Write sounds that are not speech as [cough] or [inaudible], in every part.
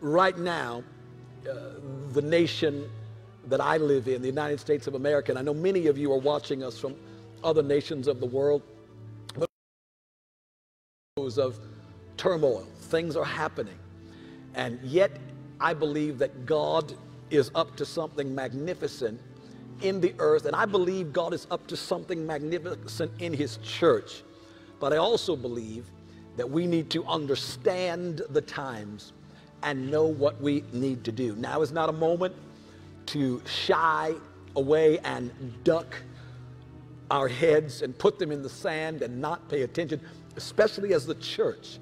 right now, uh, the nation that I live in, the United States of America, and I know many of you are watching us from other nations of the world, of turmoil. Things are happening. And yet, I believe that God is up to something magnificent in the earth, and I believe God is up to something magnificent in His church. But I also believe that we need to understand the times and know what we need to do. Now is not a moment to shy away and duck our heads and put them in the sand and not pay attention, especially as the church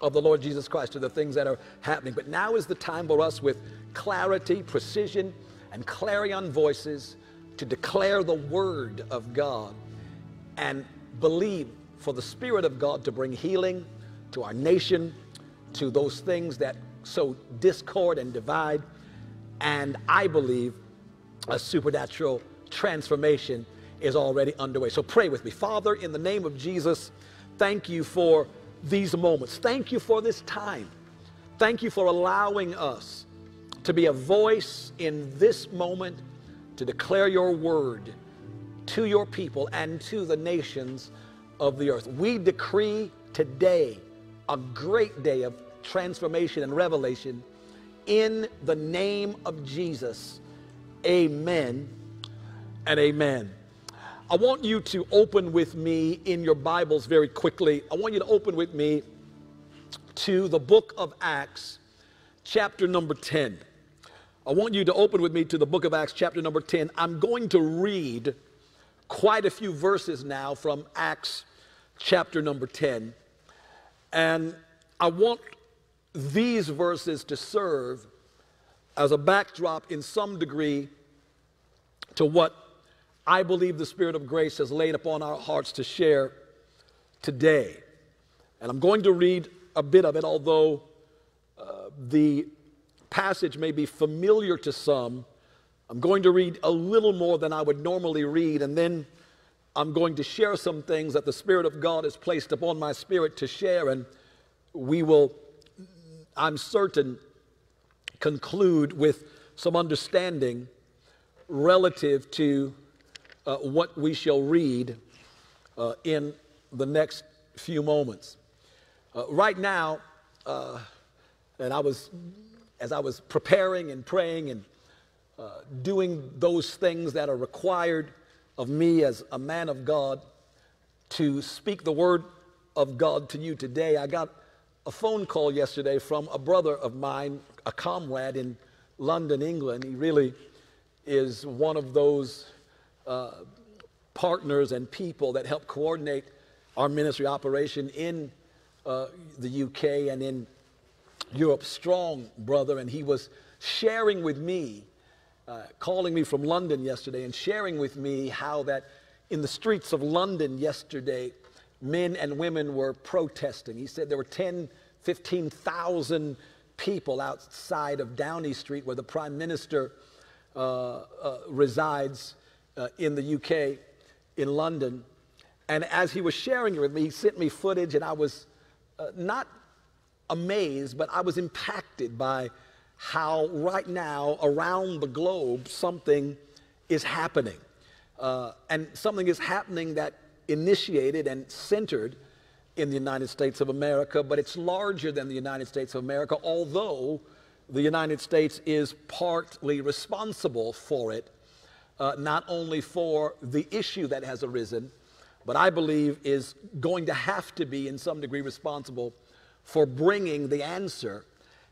of the Lord Jesus Christ to the things that are happening. But now is the time for us with clarity, precision, and clarion voices to declare the word of God and believe for the Spirit of God to bring healing to our nation, to those things that sow discord and divide. And I believe a supernatural transformation is already underway. So pray with me. Father, in the name of Jesus, thank you for these moments. Thank you for this time. Thank you for allowing us to be a voice in this moment to declare your word to your people and to the nations of the earth. We decree today a great day of transformation and revelation in the name of Jesus. Amen and amen. I want you to open with me in your Bibles very quickly. I want you to open with me to the book of Acts, chapter number 10. I want you to open with me to the book of Acts, chapter number 10. I'm going to read quite a few verses now from Acts, chapter number 10. And I want these verses to serve as a backdrop in some degree to what I believe the Spirit of grace has laid upon our hearts to share today. And I'm going to read a bit of it, although uh, the passage may be familiar to some. I'm going to read a little more than I would normally read, and then I'm going to share some things that the Spirit of God has placed upon my spirit to share, and we will, I'm certain, conclude with some understanding relative to uh, what we shall read uh, in the next few moments. Uh, right now, uh, and I was as I was preparing and praying and uh, doing those things that are required of me as a man of God to speak the word of God to you today, I got a phone call yesterday from a brother of mine, a comrade in London, England. He really is one of those uh, partners and people that help coordinate our ministry operation in uh, the UK and in Europe, strong brother, and he was sharing with me, uh, calling me from London yesterday, and sharing with me how that in the streets of London yesterday, men and women were protesting. He said there were 10, 15,000 people outside of Downing Street, where the Prime Minister uh, uh, resides uh, in the UK, in London. And as he was sharing it with me, he sent me footage, and I was uh, not amazed, but I was impacted by how right now around the globe something is happening. Uh, and something is happening that initiated and centered in the United States of America, but it's larger than the United States of America, although the United States is partly responsible for it, uh, not only for the issue that has arisen, but I believe is going to have to be in some degree responsible for bringing the answer.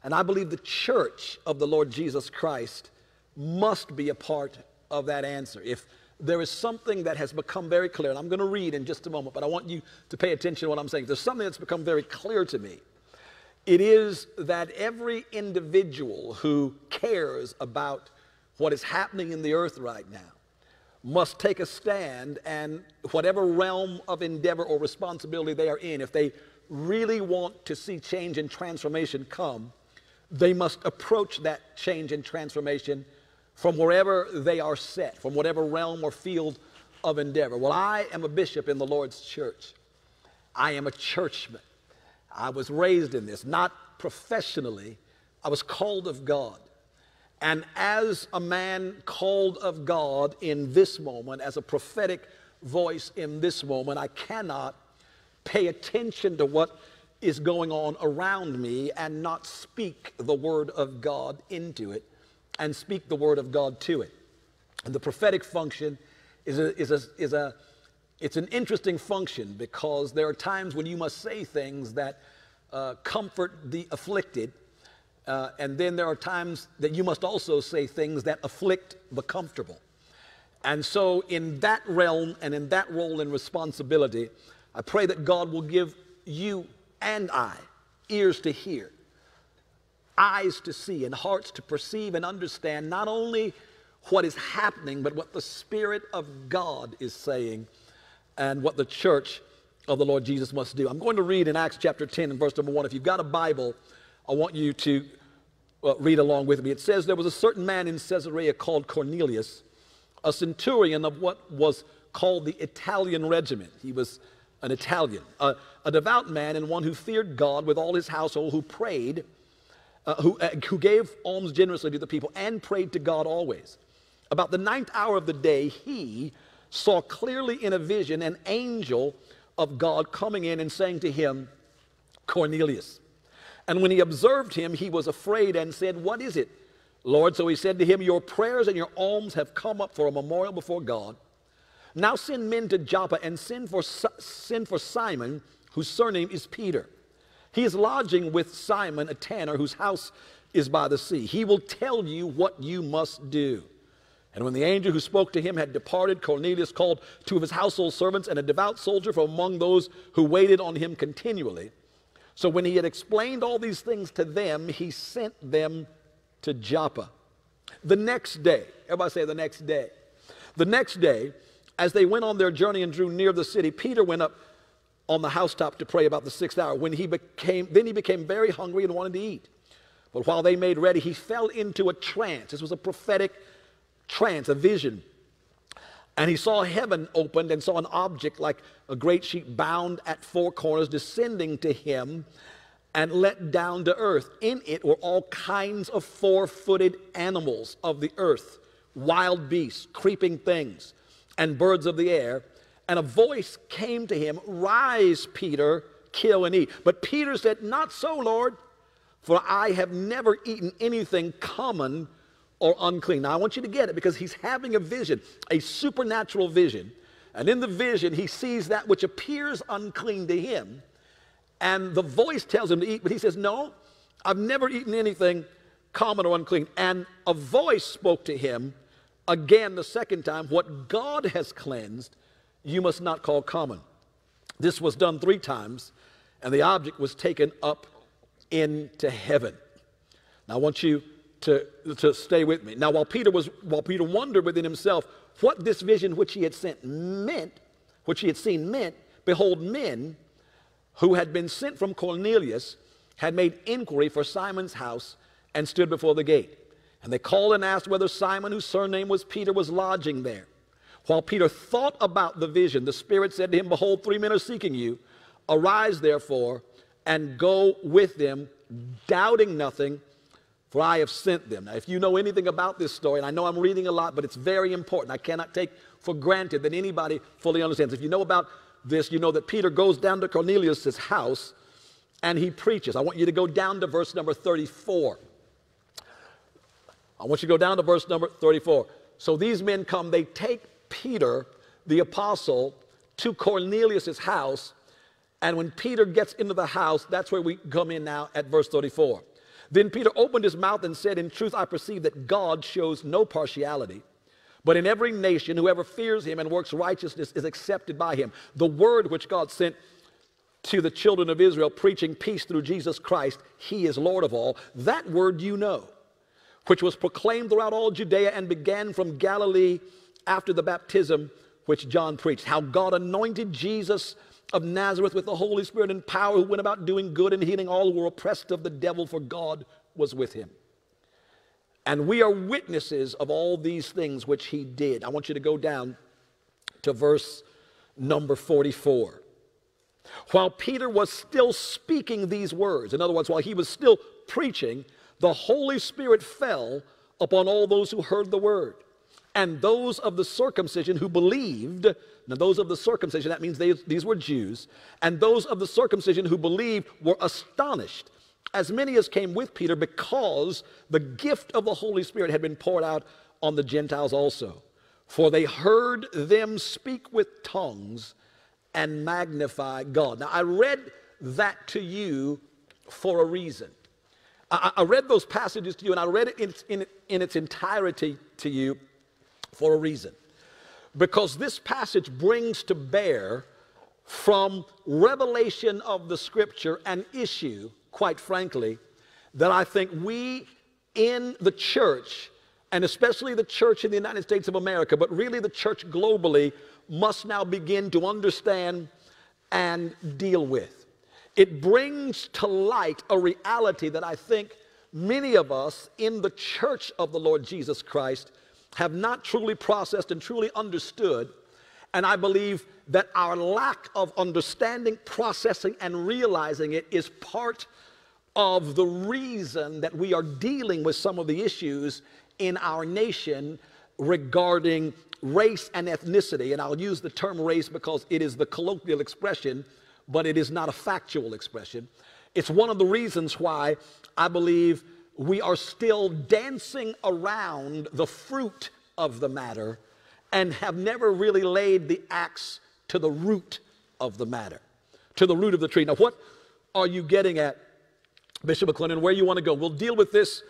And I believe the church of the Lord Jesus Christ must be a part of that answer. If there is something that has become very clear, and I'm going to read in just a moment, but I want you to pay attention to what I'm saying. There's something that's become very clear to me. It is that every individual who cares about what is happening in the earth right now must take a stand and whatever realm of endeavor or responsibility they are in, if they really want to see change and transformation come, they must approach that change and transformation from wherever they are set, from whatever realm or field of endeavor. Well, I am a bishop in the Lord's church. I am a churchman. I was raised in this, not professionally. I was called of God. And as a man called of God in this moment, as a prophetic voice in this moment, I cannot pay attention to what is going on around me and not speak the word of God into it and speak the word of God to it. And the prophetic function is a, is a, is a it's an interesting function because there are times when you must say things that uh, comfort the afflicted uh, and then there are times that you must also say things that afflict the comfortable. And so, in that realm and in that role and responsibility, I pray that God will give you and I ears to hear, eyes to see, and hearts to perceive and understand not only what is happening, but what the Spirit of God is saying and what the church of the Lord Jesus must do. I'm going to read in Acts chapter 10 and verse number 1. If you've got a Bible, I want you to uh, read along with me. It says, There was a certain man in Caesarea called Cornelius, a centurion of what was called the Italian regiment. He was an Italian, a, a devout man and one who feared God with all his household, who prayed, uh, who, uh, who gave alms generously to the people, and prayed to God always. About the ninth hour of the day, he saw clearly in a vision an angel of God coming in and saying to him, Cornelius. And when he observed him, he was afraid and said, What is it, Lord? So he said to him, Your prayers and your alms have come up for a memorial before God. Now send men to Joppa and send for, send for Simon, whose surname is Peter. He is lodging with Simon, a tanner, whose house is by the sea. He will tell you what you must do. And when the angel who spoke to him had departed, Cornelius called two of his household servants and a devout soldier from among those who waited on him continually. So when he had explained all these things to them, he sent them to Joppa. The next day, everybody say the next day. The next day, as they went on their journey and drew near the city, Peter went up on the housetop to pray about the sixth hour. When he became, then he became very hungry and wanted to eat. But while they made ready, he fell into a trance. This was a prophetic trance, a vision. And he saw heaven opened and saw an object like a great sheet bound at four corners descending to him and let down to earth. In it were all kinds of four footed animals of the earth, wild beasts, creeping things, and birds of the air. And a voice came to him Rise, Peter, kill and eat. But Peter said, Not so, Lord, for I have never eaten anything common or unclean. Now, I want you to get it because he's having a vision, a supernatural vision. And in the vision, he sees that which appears unclean to him. And the voice tells him to eat, but he says, No, I've never eaten anything common or unclean. And a voice spoke to him again the second time, What God has cleansed, you must not call common. This was done three times, and the object was taken up into heaven. Now, I want you to, to stay with me. Now, while Peter was while Peter wondered within himself what this vision which he had sent meant, which he had seen meant, behold, men who had been sent from Cornelius had made inquiry for Simon's house and stood before the gate. And they called and asked whether Simon, whose surname was Peter, was lodging there. While Peter thought about the vision, the Spirit said to him, Behold, three men are seeking you. Arise, therefore, and go with them, doubting nothing for I have sent them. Now, if you know anything about this story, and I know I'm reading a lot, but it's very important. I cannot take for granted that anybody fully understands. If you know about this, you know that Peter goes down to Cornelius' house and he preaches. I want you to go down to verse number 34. I want you to go down to verse number 34. So these men come, they take Peter, the apostle, to Cornelius' house. And when Peter gets into the house, that's where we come in now at verse 34. Then Peter opened his mouth and said, In truth, I perceive that God shows no partiality. But in every nation, whoever fears him and works righteousness is accepted by him. The word which God sent to the children of Israel, preaching peace through Jesus Christ, he is Lord of all. That word you know, which was proclaimed throughout all Judea and began from Galilee after the baptism which John preached. How God anointed Jesus of Nazareth with the Holy Spirit and power, who went about doing good and healing all who were oppressed of the devil, for God was with him. And we are witnesses of all these things which he did. I want you to go down to verse number 44. While Peter was still speaking these words, in other words, while he was still preaching, the Holy Spirit fell upon all those who heard the word. And those of the circumcision who believed, now those of the circumcision, that means they, these were Jews, and those of the circumcision who believed were astonished, as many as came with Peter, because the gift of the Holy Spirit had been poured out on the Gentiles also. For they heard them speak with tongues and magnify God. Now, I read that to you for a reason. I, I read those passages to you and I read it in, in, in its entirety to you for a reason. Because this passage brings to bear from revelation of the scripture an issue, quite frankly, that I think we in the church, and especially the church in the United States of America, but really the church globally, must now begin to understand and deal with. It brings to light a reality that I think many of us in the church of the Lord Jesus Christ have not truly processed and truly understood. And I believe that our lack of understanding, processing, and realizing it is part of the reason that we are dealing with some of the issues in our nation regarding race and ethnicity. And I'll use the term race because it is the colloquial expression but it is not a factual expression. It's one of the reasons why I believe we are still dancing around the fruit of the matter and have never really laid the axe to the root of the matter, to the root of the tree. Now, what are you getting at, Bishop McClendon, where you want to go? We'll deal with this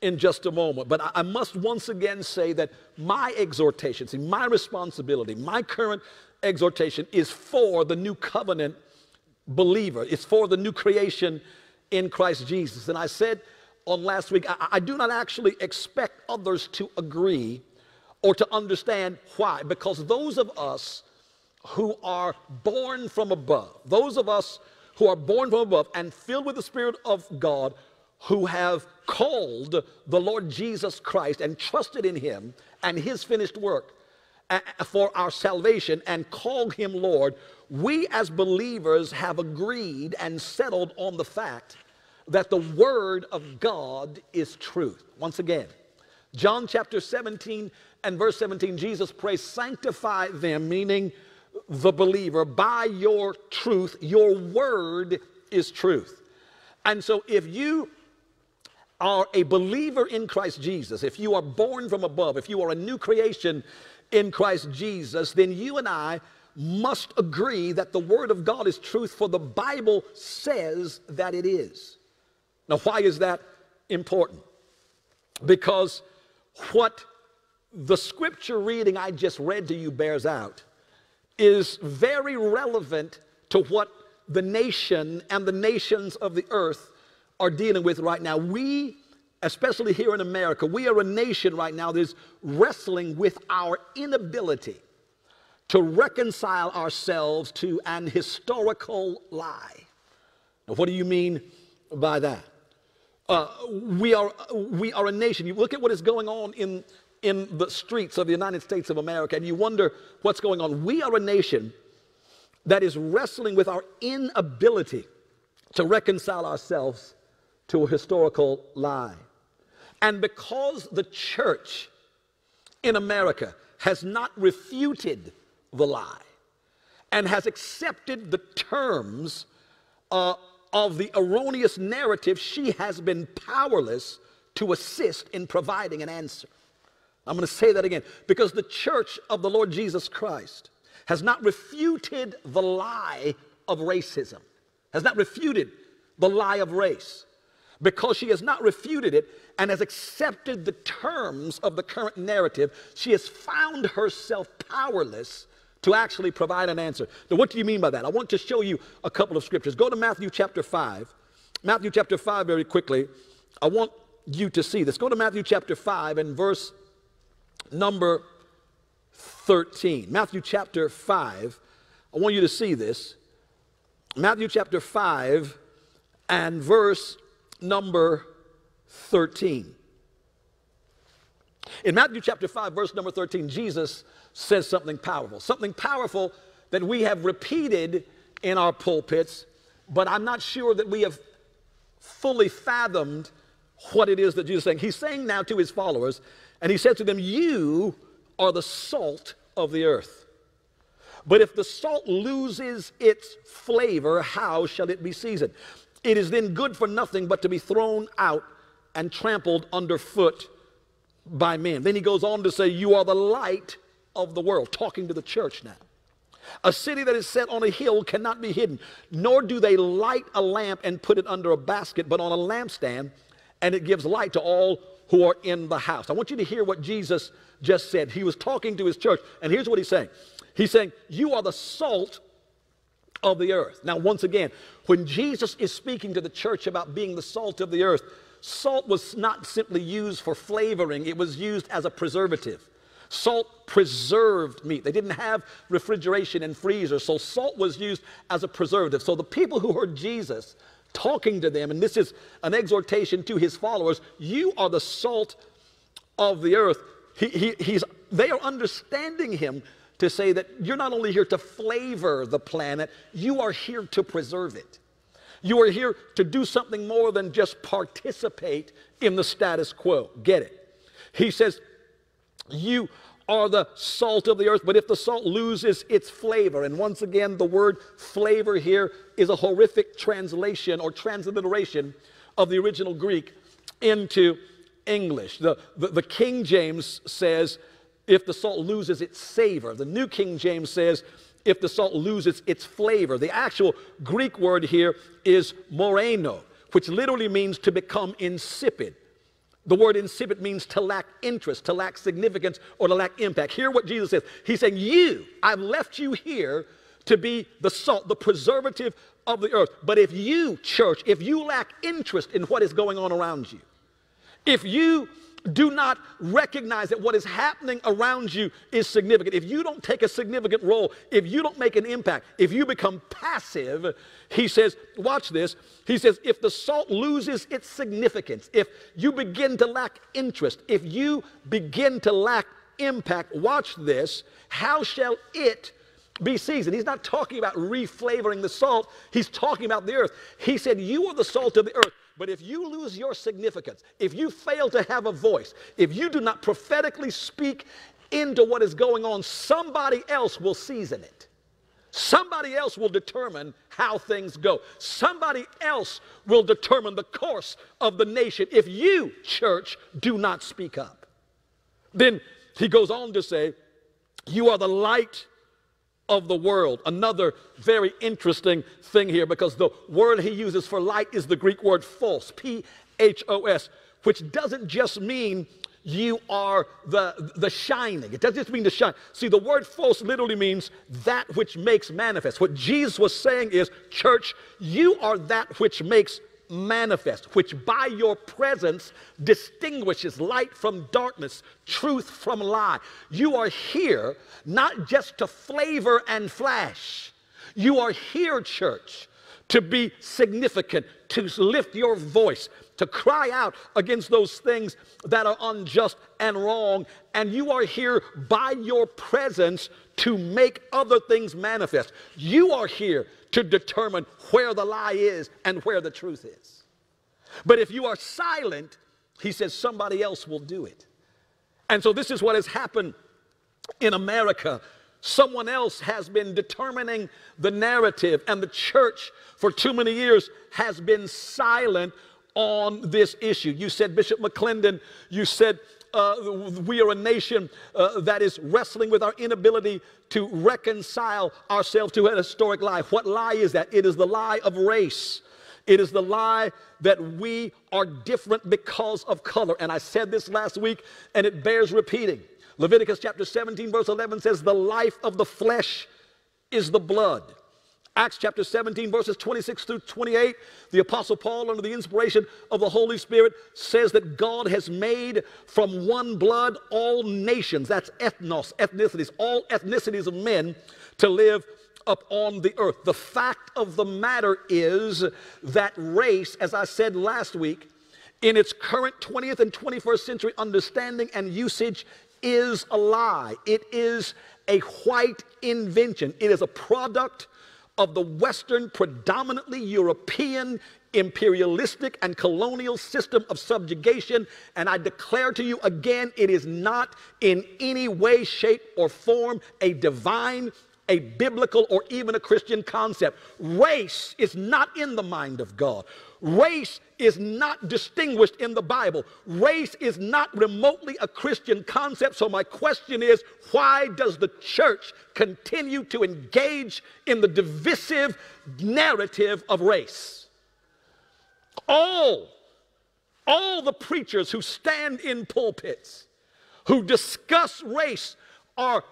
in just a moment. But I must once again say that my exhortation, see, my responsibility, my current exhortation is for the new covenant believer. It's for the new creation in Christ Jesus. And I said on last week, I, I, do not actually expect others to agree or to understand why. Because those of us who are born from above, those of us who are born from above and filled with the Spirit of God, who have called the Lord Jesus Christ and trusted in Him and His finished work for our salvation and called Him Lord, we as believers have agreed and settled on the fact that the Word of God is truth. Once again, John chapter 17 and verse 17, Jesus prays, Sanctify them, meaning the believer, by your truth. Your Word is truth. And so if you are a believer in Christ Jesus, if you are born from above, if you are a new creation in Christ Jesus, then you and I must agree that the Word of God is truth, for the Bible says that it is. Now, why is that important? Because what the scripture reading I just read to you bears out is very relevant to what the nation and the nations of the earth are dealing with right now. We, especially here in America, we are a nation right now that is wrestling with our inability to reconcile ourselves to an historical lie. Now, what do you mean by that? Uh, we, are, we are a nation. You look at what is going on in, in the streets of the United States of America and you wonder what's going on. We are a nation that is wrestling with our inability to reconcile ourselves to a historical lie. And because the church in America has not refuted the lie and has accepted the terms uh, of the erroneous narrative, she has been powerless to assist in providing an answer. I'm going to say that again because the church of the Lord Jesus Christ has not refuted the lie of racism, has not refuted the lie of race. Because she has not refuted it and has accepted the terms of the current narrative, she has found herself powerless to actually provide an answer. Now, what do you mean by that? I want to show you a couple of scriptures. Go to Matthew chapter 5. Matthew chapter 5, very quickly. I want you to see this. Go to Matthew chapter 5 and verse number 13. Matthew chapter 5. I want you to see this. Matthew chapter 5 and verse number 13. In Matthew chapter 5, verse number 13, Jesus says something powerful, something powerful that we have repeated in our pulpits, but I'm not sure that we have fully fathomed what it is that Jesus is saying. He's saying now to his followers, and he said to them, You are the salt of the earth. But if the salt loses its flavor, how shall it be seasoned? It is then good for nothing but to be thrown out and trampled underfoot by men. Then he goes on to say, You are the light of the world, talking to the church now. A city that is set on a hill cannot be hidden, nor do they light a lamp and put it under a basket, but on a lampstand, and it gives light to all who are in the house. I want you to hear what Jesus just said. He was talking to his church, and here's what he's saying He's saying, You are the salt of the earth. Now, once again, when Jesus is speaking to the church about being the salt of the earth, salt was not simply used for flavoring, it was used as a preservative. Salt preserved meat. They didn't have refrigeration and freezers, so salt was used as a preservative. So the people who heard Jesus talking to them, and this is an exhortation to his followers you are the salt of the earth. He, he, he's, they are understanding him to say that you're not only here to flavor the planet, you are here to preserve it. You are here to do something more than just participate in the status quo. Get it? He says, You are the salt of the earth, but if the salt loses its flavor, and once again, the word flavor here is a horrific translation or transliteration of the original Greek into English. The, the, the, King James says, if the salt loses its savor. The New King James says, if the salt loses its flavor. The actual Greek word here is moraino, which literally means to become insipid. The word insipid means to lack interest, to lack significance, or to lack impact. Hear what Jesus says. He's saying, You, I've left you here to be the salt, the preservative of the earth. But if you, church, if you lack interest in what is going on around you, if you do not recognize that what is happening around you is significant, if you don't take a significant role, if you don't make an impact, if you become passive, he says, watch this. He says, if the salt loses its significance, if you begin to lack interest, if you begin to lack impact, watch this, how shall it be seasoned? He's not talking about reflavoring the salt, he's talking about the earth. He said, You are the salt of the earth. But if you lose your significance, if you fail to have a voice, if you do not prophetically speak into what is going on, somebody else will season it. Somebody else will determine how things go. Somebody else will determine the course of the nation if you, church, do not speak up. Then he goes on to say, You are the light of the world. Another very interesting thing here because the word he uses for light is the Greek word phos, P H O S, which doesn't just mean you are the, the shining. It doesn't just mean to shine. See, the word phos literally means that which makes manifest. What Jesus was saying is, church, you are that which makes manifest, which by your presence distinguishes light from darkness, truth from lie. You are here not just to flavor and flash. You are here, church, to be significant, to lift your voice, to cry out against those things that are unjust and wrong. And you are here by your presence to make other things manifest. You are here to determine where the lie is and where the truth is. But if you are silent, he says somebody else will do it. And so this is what has happened in America. Someone else has been determining the narrative, and the church for too many years has been silent on this issue. You said, Bishop McClendon, you said, uh, we are a nation uh, that is wrestling with our inability to reconcile ourselves to a historic lie. What lie is that? It is the lie of race. It is the lie that we are different because of color. And I said this last week, and it bears repeating. Leviticus chapter 17, verse 11 says, The life of the flesh is the blood. Acts chapter 17, verses 26 through 28, the Apostle Paul, under the inspiration of the Holy Spirit, says that God has made from one blood all nations, that's ethnos, ethnicities, all ethnicities of men to live upon the earth. The fact of the matter is that race, as I said last week, in its current 20th and 21st century understanding and usage, is a lie. It is a white invention. It is a product of the Western, predominantly European, imperialistic and colonial system of subjugation. And I declare to you again, it is not in any way, shape, or form a divine, a biblical, or even a Christian concept. Race is not in the mind of God. Race is not distinguished in the Bible. Race is not remotely a Christian concept. So, my question is why does the church continue to engage in the divisive narrative of race? All, all the preachers who stand in pulpits, who discuss race, are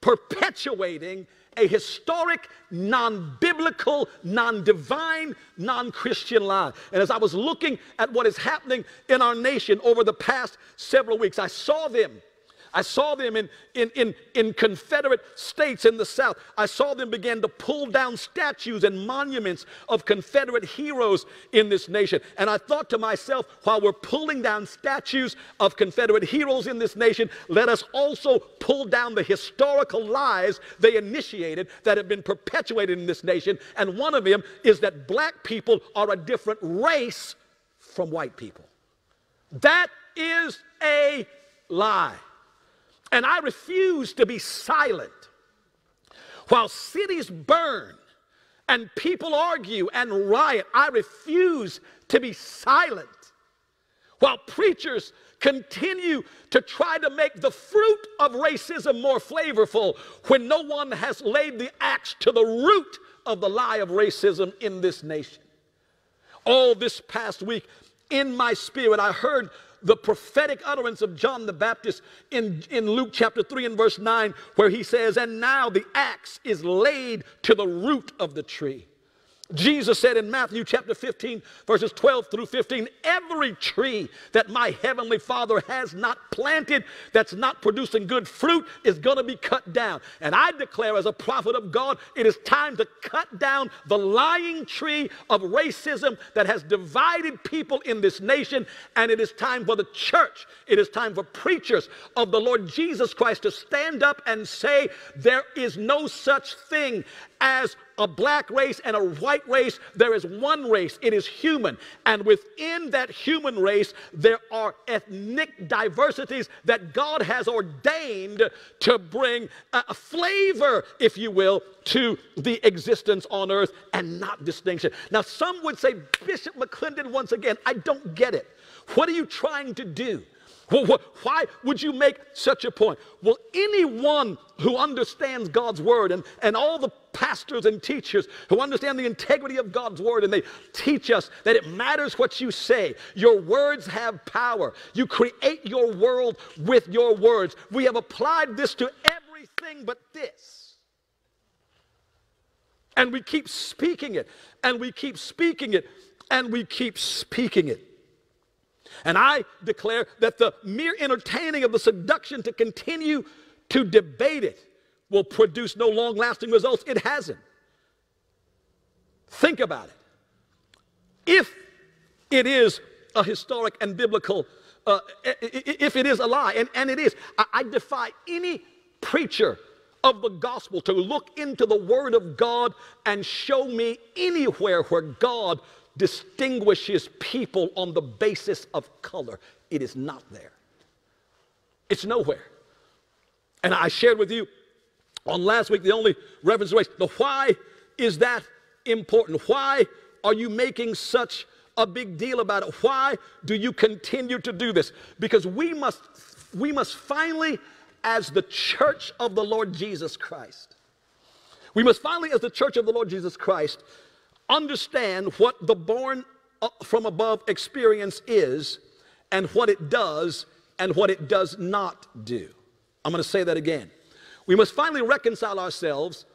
perpetuating a historic, non biblical, non divine, non Christian lie. And as I was looking at what is happening in our nation over the past several weeks, I saw them I saw them in, in, in, in Confederate states in the South. I saw them begin to pull down statues and monuments of Confederate heroes in this nation. And I thought to myself, while we're pulling down statues of Confederate heroes in this nation, let us also pull down the historical lies they initiated that have been perpetuated in this nation. And one of them is that black people are a different race from white people. That is a lie. And I refuse to be silent while cities burn and people argue and riot. I refuse to be silent while preachers continue to try to make the fruit of racism more flavorful when no one has laid the axe to the root of the lie of racism in this nation. All this past week, in my spirit, I heard the prophetic utterance of John the Baptist in, in Luke chapter 3 and verse 9, where he says, And now the axe is laid to the root of the tree. Jesus said in Matthew chapter 15, verses 12 through 15, every tree that my heavenly Father has not planted that's not producing good fruit is going to be cut down. And I declare as a prophet of God, it is time to cut down the lying tree of racism that has divided people in this nation. And it is time for the church, it is time for preachers of the Lord Jesus Christ to stand up and say, there is no such thing as a black race and a white race, there is one race. It is human. And within that human race, there are ethnic diversities that God has ordained to bring a flavor, if you will, to the existence on earth and not distinction. Now, some would say, Bishop McClendon, once again, I don't get it. What are you trying to do? Why would you make such a point? Well, anyone who understands God's word and, and all the pastors and teachers who understand the integrity of God's word and they teach us that it matters what you say. Your words have power. You create your world with your words. We have applied this to everything but this. And we keep speaking it, and we keep speaking it, and we keep speaking it. And I declare that the mere entertaining of the seduction to continue to debate it will produce no long lasting results. It hasn't. Think about it. If it is a historic and biblical, uh, if it is a lie, and, and it is, I, I defy any preacher of the gospel to look into the Word of God and show me anywhere where God distinguishes people on the basis of color. It is not there. It's nowhere. And I shared with you on last week the only reference to race. The why is that important? Why are you making such a big deal about it? Why do you continue to do this? Because we must we must finally as the church of the Lord Jesus Christ. We must finally as the church of the Lord Jesus Christ understand what the born uh, from above experience is and what it does and what it does not do. I'm going to say that again. We must finally reconcile ourselves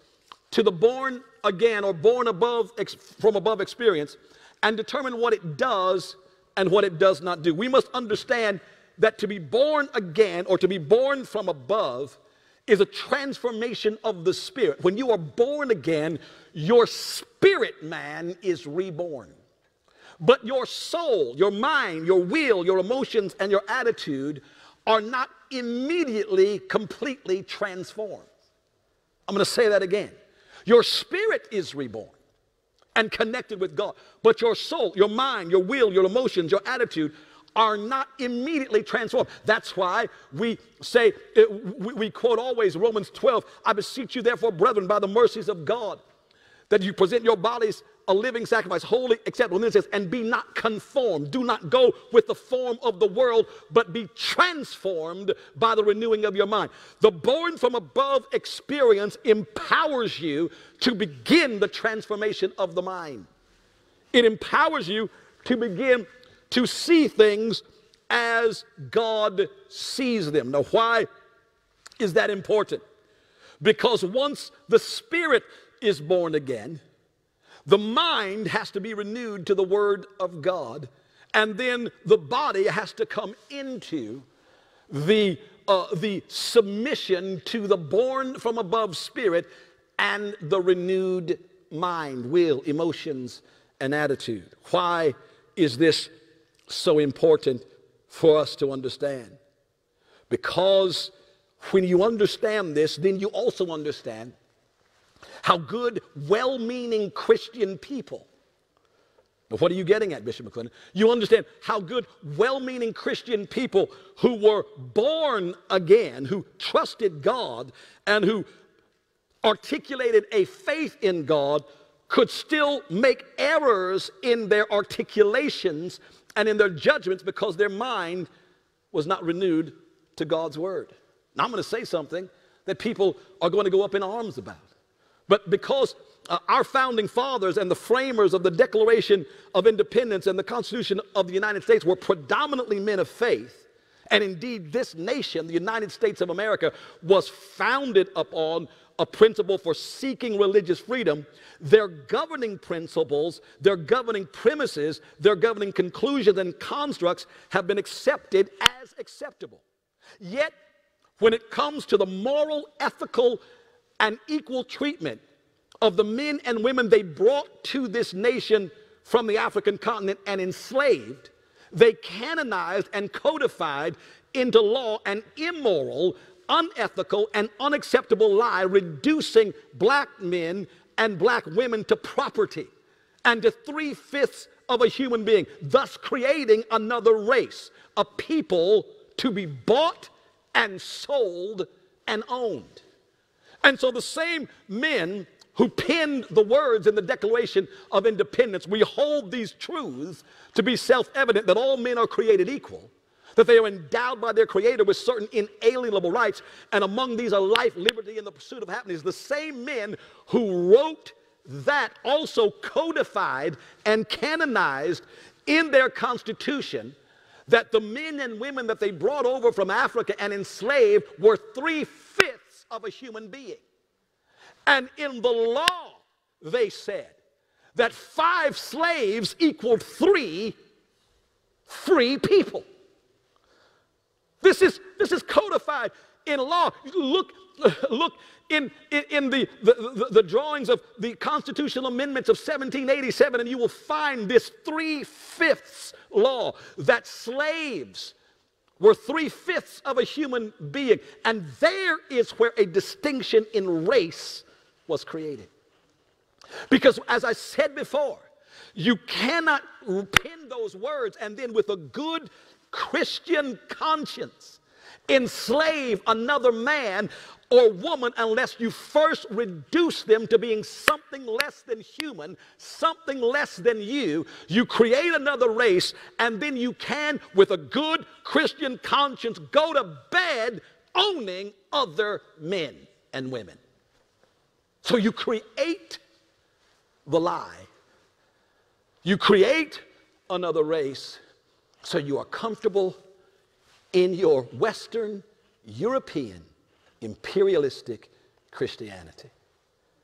to the born again or born above from above experience and determine what it does and what it does not do. We must understand that to be born again or to be born from above is a transformation of the spirit. When you are born again, your spirit man is reborn. But your soul, your mind, your will, your emotions, and your attitude are not immediately completely transformed. I'm going to say that again. Your spirit is reborn and connected with God, but your soul, your mind, your will, your emotions, your attitude are not immediately transformed. That's why we say, we quote always Romans 12 I beseech you, therefore, brethren, by the mercies of God, that you present your bodies a living sacrifice, holy, acceptable. And then it says, and be not conformed. Do not go with the form of the world, but be transformed by the renewing of your mind. The born from above experience empowers you to begin the transformation of the mind. It empowers you to begin to see things as God sees them. Now, why is that important? Because once the Spirit is born again, the mind has to be renewed to the Word of God, and then the body has to come into the, uh, the submission to the born from above Spirit and the renewed mind, will, emotions, and attitude. Why is this so important for us to understand. Because when you understand this, then you also understand how good, well meaning Christian people. Now, what are you getting at, Bishop McClendon? You understand how good, well meaning Christian people who were born again, who trusted God, and who articulated a faith in God, could still make errors in their articulations and in their judgments because their mind was not renewed to God's word. Now, I'm going to say something that people are going to go up in arms about. But because uh, our founding fathers and the framers of the Declaration of Independence and the Constitution of the United States were predominantly men of faith, and indeed, this nation, the United States of America, was founded upon a principle for seeking religious freedom, their governing principles, their governing premises, their governing conclusions and constructs have been accepted as acceptable. Yet, when it comes to the moral, ethical, and equal treatment of the men and women they brought to this nation from the African continent and enslaved, they canonized and codified into law an immoral, unethical, and unacceptable lie, reducing black men and black women to property and to three fifths of a human being, thus creating another race, a people to be bought and sold and owned. And so the same men who penned the words in the Declaration of Independence, we hold these truths to be self evident that all men are created equal that they are endowed by their Creator with certain inalienable rights, and among these are life, liberty, and the pursuit of happiness. The same men who wrote that also codified and canonized in their Constitution that the men and women that they brought over from Africa and enslaved were three fifths of a human being. And in the law, they said that five slaves equaled three free people. This is, this is codified in law. Look, [laughs] look in, in, in the, the, the, the, drawings of the constitutional amendments of 1787, and you will find this three fifths law that slaves were three fifths of a human being. And there is where a distinction in race was created. Because, as I said before, you cannot pin those words and then, with a good Christian conscience enslave another man or woman unless you first reduce them to being something less than human, something less than you. You create another race, and then you can, with a good Christian conscience, go to bed owning other men and women. So you create the lie. You create another race so you are comfortable in your Western European imperialistic Christianity.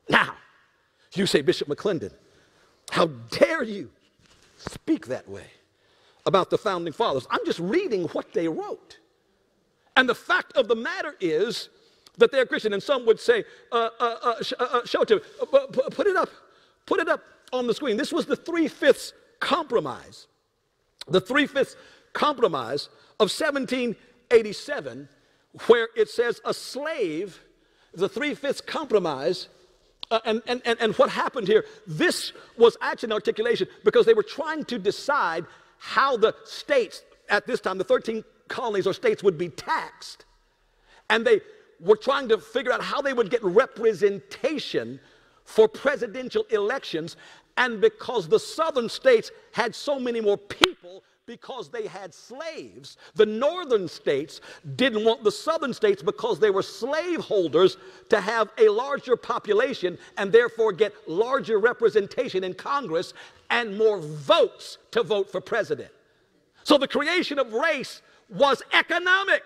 Now, you say, Bishop McClendon, how dare you speak that way about the founding fathers? I'm just reading what they wrote. And the fact of the matter is that they're Christian. And some would say, uh, uh, uh, sh- uh, uh, show it to me, uh, put it up, put it up on the screen. This was the three fifths compromise the three fifths compromise of 1787, where it says a slave, the three fifths compromise uh, and, and, and, and what happened here, this was actually an articulation because they were trying to decide how the states, at this time, the 13 colonies or states would be taxed. And they were trying to figure out how they would get representation for presidential elections. And because the southern states had so many more people, because they had slaves. The northern states didn't want the southern states because they were slaveholders to have a larger population and therefore get larger representation in Congress and more votes to vote for president. So the creation of race was economic.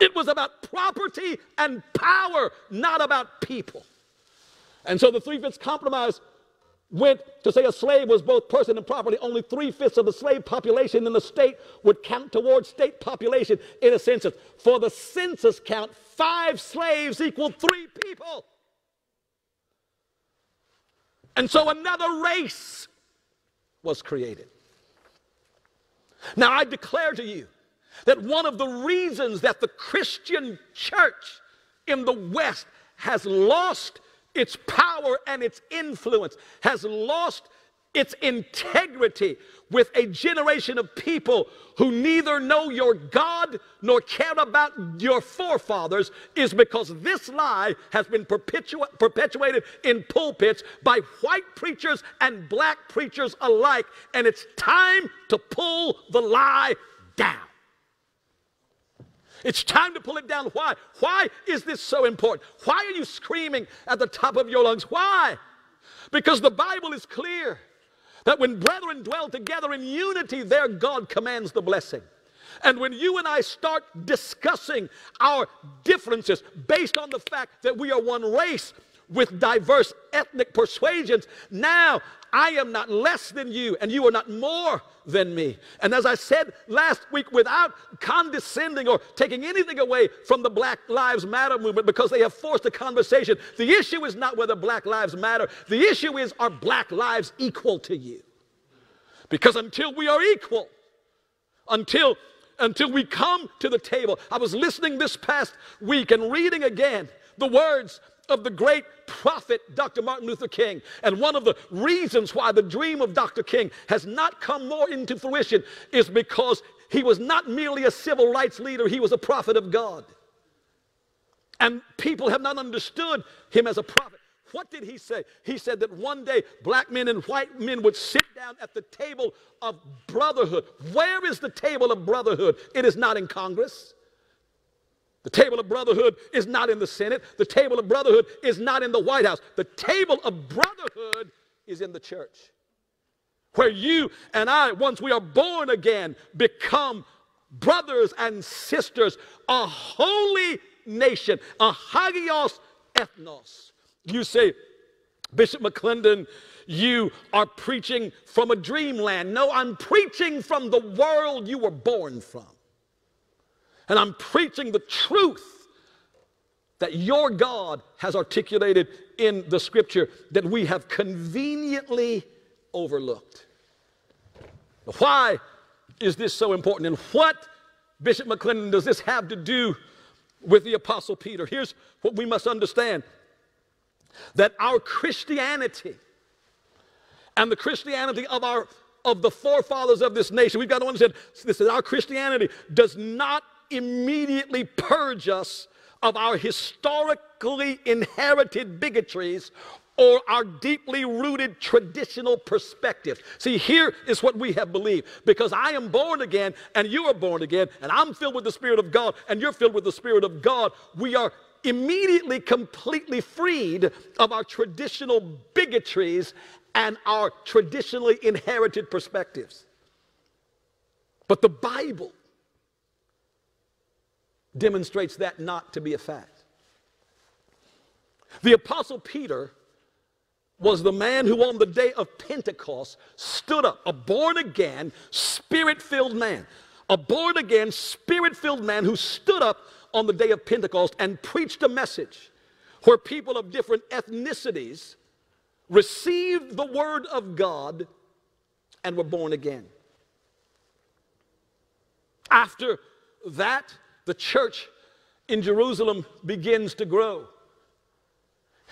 It was about property and power, not about people. And so the Three Fifths Compromise went to say a slave was both person and property. Only three fifths of the slave population in the state would count towards state population in a census. For the census count, five slaves equal three people. And so another race was created. Now I declare to you that one of the reasons that the Christian church in the West has lost its power and its influence, has lost its integrity with a generation of people who neither know your God nor care about your forefathers is because this lie has been perpetua- perpetuated in pulpits by white preachers and black preachers alike, and it's time to pull the lie down. It's time to pull it down. Why? Why is this so important? Why are you screaming at the top of your lungs? Why? Because the Bible is clear that when brethren dwell together in unity, there God commands the blessing. And when you and I start discussing our differences based on the fact that we are one race with diverse ethnic persuasions, now I am not less than you, and you are not more than me. And as I said last week, without condescending or taking anything away from the Black Lives Matter movement because they have forced a conversation, the issue is not whether Black Lives matter. The issue is are Black lives equal to you? Because until we are equal, until until we come to the table. I was listening this past week and reading again the words of the great prophet Dr. Martin Luther King. And one of the reasons why the dream of Dr. King has not come more into fruition is because he was not merely a civil rights leader, he was a prophet of God. And people have not understood him as a prophet. What did he say? He said that one day black men and white men would sit down at the table of brotherhood. Where is the table of brotherhood? It is not in Congress. The table of brotherhood is not in the Senate. The table of brotherhood is not in the White House. The table of brotherhood is in the church. Where you and I, once we are born again, become brothers and sisters, a holy nation, a hagios ethnos. You say, Bishop McClendon, you are preaching from a dreamland. No, I'm preaching from the world you were born from. And I'm preaching the truth that your God has articulated in the scripture that we have conveniently overlooked. Why is this so important? And what, Bishop McClendon, does this have to do with the Apostle Peter? Here's what we must understand that our Christianity and the Christianity of our of the forefathers of this nation, we've got to understand this is our Christianity does not immediately purge us of our historically inherited bigotries or our deeply rooted traditional perspectives. See, here is what we have believed. Because I am born again and you are born again, and I'm filled with the Spirit of God and you're filled with the Spirit of God, we are immediately completely freed of our traditional bigotries and our traditionally inherited perspectives. But the Bible demonstrates that not to be a fact. The Apostle Peter was the man who, on the day of Pentecost, stood up, a born again, spirit filled man. A born again, spirit filled man who stood up on the day of Pentecost and preached a message where people of different ethnicities received the word of God and were born again. After that, the church in Jerusalem begins to grow.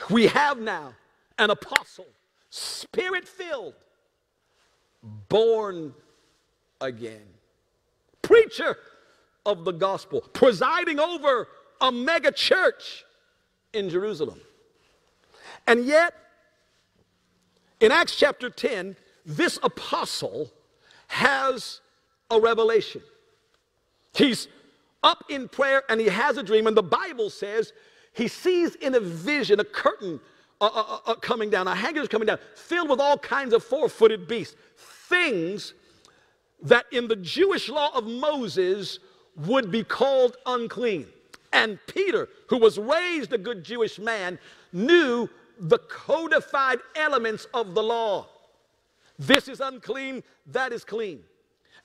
We have now an apostle, spirit filled, born again, preacher of the gospel, presiding over a mega church in Jerusalem. And yet, in Acts chapter 10, this apostle has a revelation. He's up in prayer and he has a dream, and the Bible says he sees in a vision a curtain uh, uh, uh, uh coming down, a hanging coming down, filled with all kinds of four footed beasts, things that in the Jewish law of Moses would be called unclean. And Peter, who was raised a good Jewish man, knew the codified elements of the law. This is unclean, that is clean.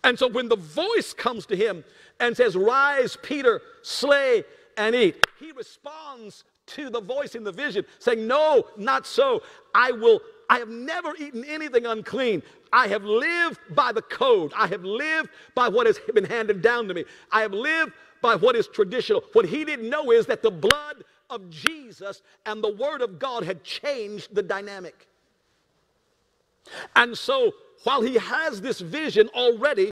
And so when the voice comes to him and says, Rise, Peter, slay and eat, he responds to the voice in the vision, saying, No, not so. I will, I have never eaten anything unclean. I have lived by the code. I have lived by what has been handed down to me. I have lived by what is traditional. What he didn't know is that the blood of Jesus and the Word of God had changed the dynamic. And so while he has this vision already,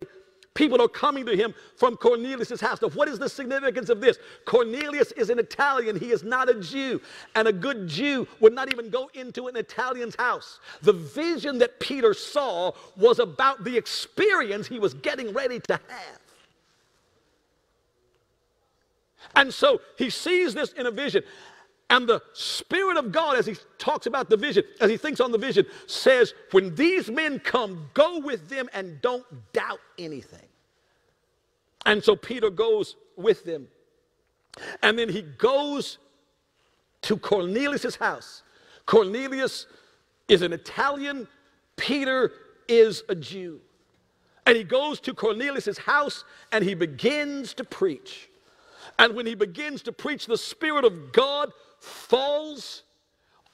people are coming to him from Cornelius' house. Now, what is the significance of this? Cornelius is an Italian, he is not a Jew. And a good Jew would not even go into an Italian's house. The vision that Peter saw was about the experience he was getting ready to have. And so he sees this in a vision. And the Spirit of God, as he talks about the vision, as he thinks on the vision, says, When these men come, go with them and don't doubt anything. And so Peter goes with them. And then he goes to Cornelius' house. Cornelius is an Italian, Peter is a Jew. And he goes to Cornelius' house and he begins to preach. And when he begins to preach, the Spirit of God falls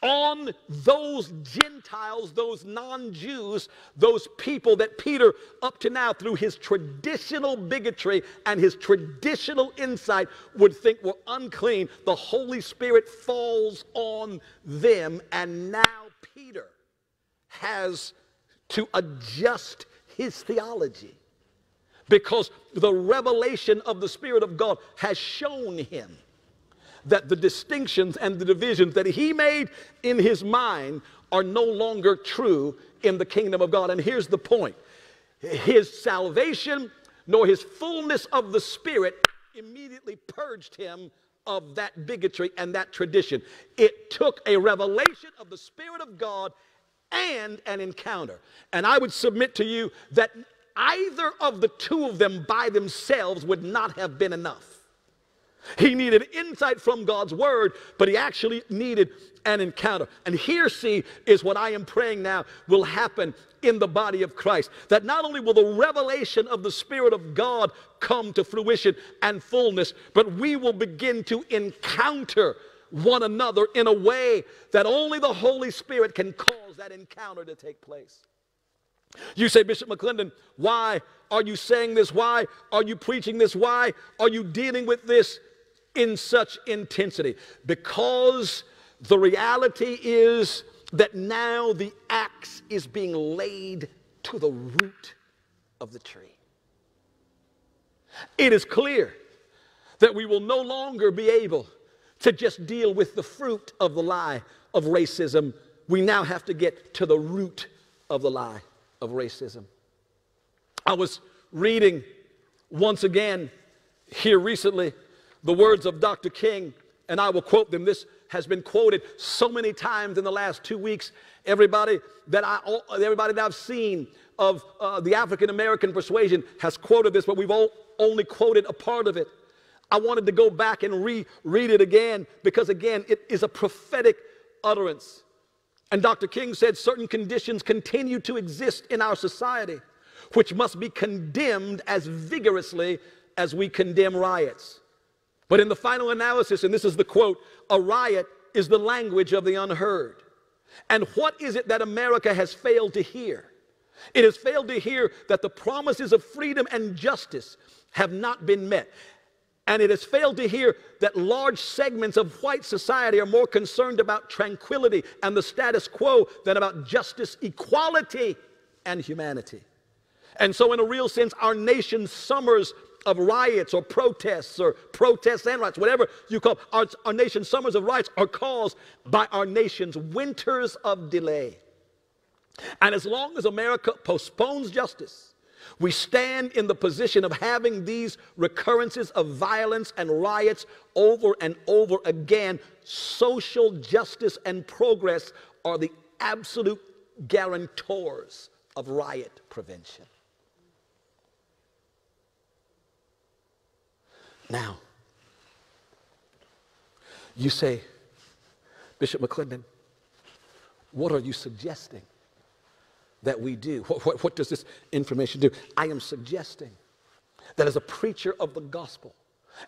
on those Gentiles, those non Jews, those people that Peter, up to now, through his traditional bigotry and his traditional insight, would think were unclean. The Holy Spirit falls on them, and now Peter has to adjust his theology because the revelation of the Spirit of God has shown him that the distinctions and the divisions that he made in his mind are no longer true in the kingdom of God. And here's the point his salvation nor his fullness of the Spirit immediately purged him of that bigotry and that tradition. It took a revelation of the Spirit of God and an encounter. And I would submit to you that either of the two of them by themselves would not have been enough. He needed insight from God's word, but he actually needed an encounter. And here, see, is what I am praying now will happen in the body of Christ. That not only will the revelation of the Spirit of God come to fruition and fullness, but we will begin to encounter one another in a way that only the Holy Spirit can cause that encounter to take place. You say, Bishop McClendon, why are you saying this? Why are you preaching this? Why are you dealing with this in such intensity? Because the reality is that now the axe is being laid to the root of the tree. It is clear that we will no longer be able to just deal with the fruit of the lie of racism. We now have to get to the root of the lie of racism. I was reading once again here recently the words of Dr. King, and I will quote them. This has been quoted so many times in the last two weeks. Everybody that I, everybody that I've seen of uh, the African American persuasion has quoted this, but we've all only quoted a part of it. I wanted to go back and reread it again because, again, it is a prophetic utterance. And Dr. King said certain conditions continue to exist in our society, which must be condemned as vigorously as we condemn riots. But in the final analysis, and this is the quote, a riot is the language of the unheard. And what is it that America has failed to hear? It has failed to hear that the promises of freedom and justice have not been met. And it has failed to hear that large segments of white society are more concerned about tranquility and the status quo than about justice, equality, and humanity. And so, in a real sense, our nation summers of riots or protests or protests and riots, whatever you call our, our nation's summers of riots are caused by our nation's winters of delay. And as long as America postpones justice, we stand in the position of having these recurrences of violence and riots over and over again. Social justice and progress are the absolute guarantors of riot prevention. Now, you say, Bishop McClendon, what are you suggesting that we do? [laughs] What, what, what, does this information do? I am suggesting that as a preacher of the gospel,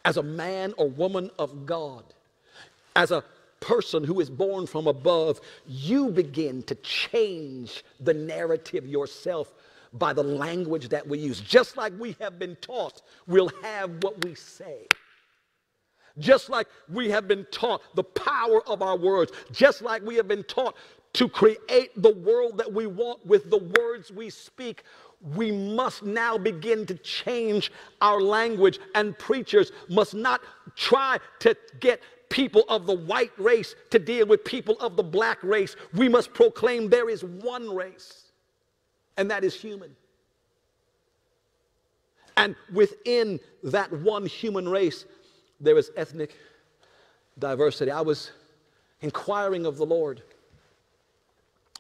as a man or woman of God, as a person who is born from above, you begin to change the narrative yourself by the language that we use. Just like we have been taught, we'll have what we say. Just like we have been taught the power of our words, just like we have been taught to create the world that we want with the words we speak, we must now begin to change our language, and preachers must not try to get people of the white race to deal with people of the black race. We must proclaim there is one race and that is human. And within that one human race, there is ethnic diversity. I was inquiring of the Lord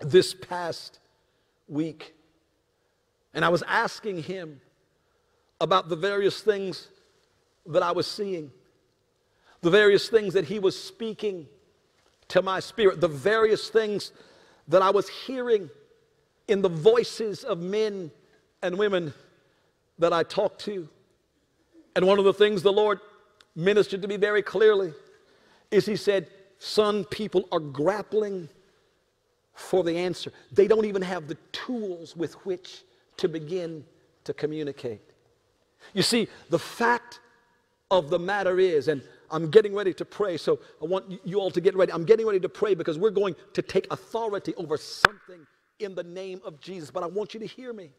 this past week, and I was asking Him about the various things that I was seeing, the various things that He was speaking to my spirit, the various things that I was hearing in the voices of men and women that I talk to. And one of the things the Lord ministered to me very clearly is He said, Son, people are grappling for the answer. They don't even have the tools with which to begin to communicate. You see, the fact of the matter is, and I'm getting ready to pray, so I want you all to get ready. I'm getting ready to pray because we're going to take authority over something in the name of Jesus. But I want you to hear me.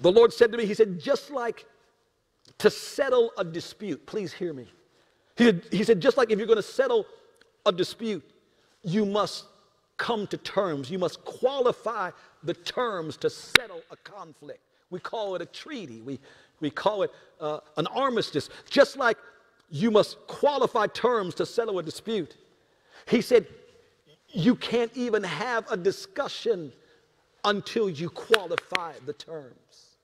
The Lord said to me, He said, just like to settle a dispute, please hear me. He said, he said just like if you're going to settle a dispute, you must come to terms. You must qualify the terms to settle a conflict. We call it a treaty, we, we call it uh, an armistice. Just like you must qualify terms to settle a dispute. He said, you can't even have a discussion until you qualify the terms.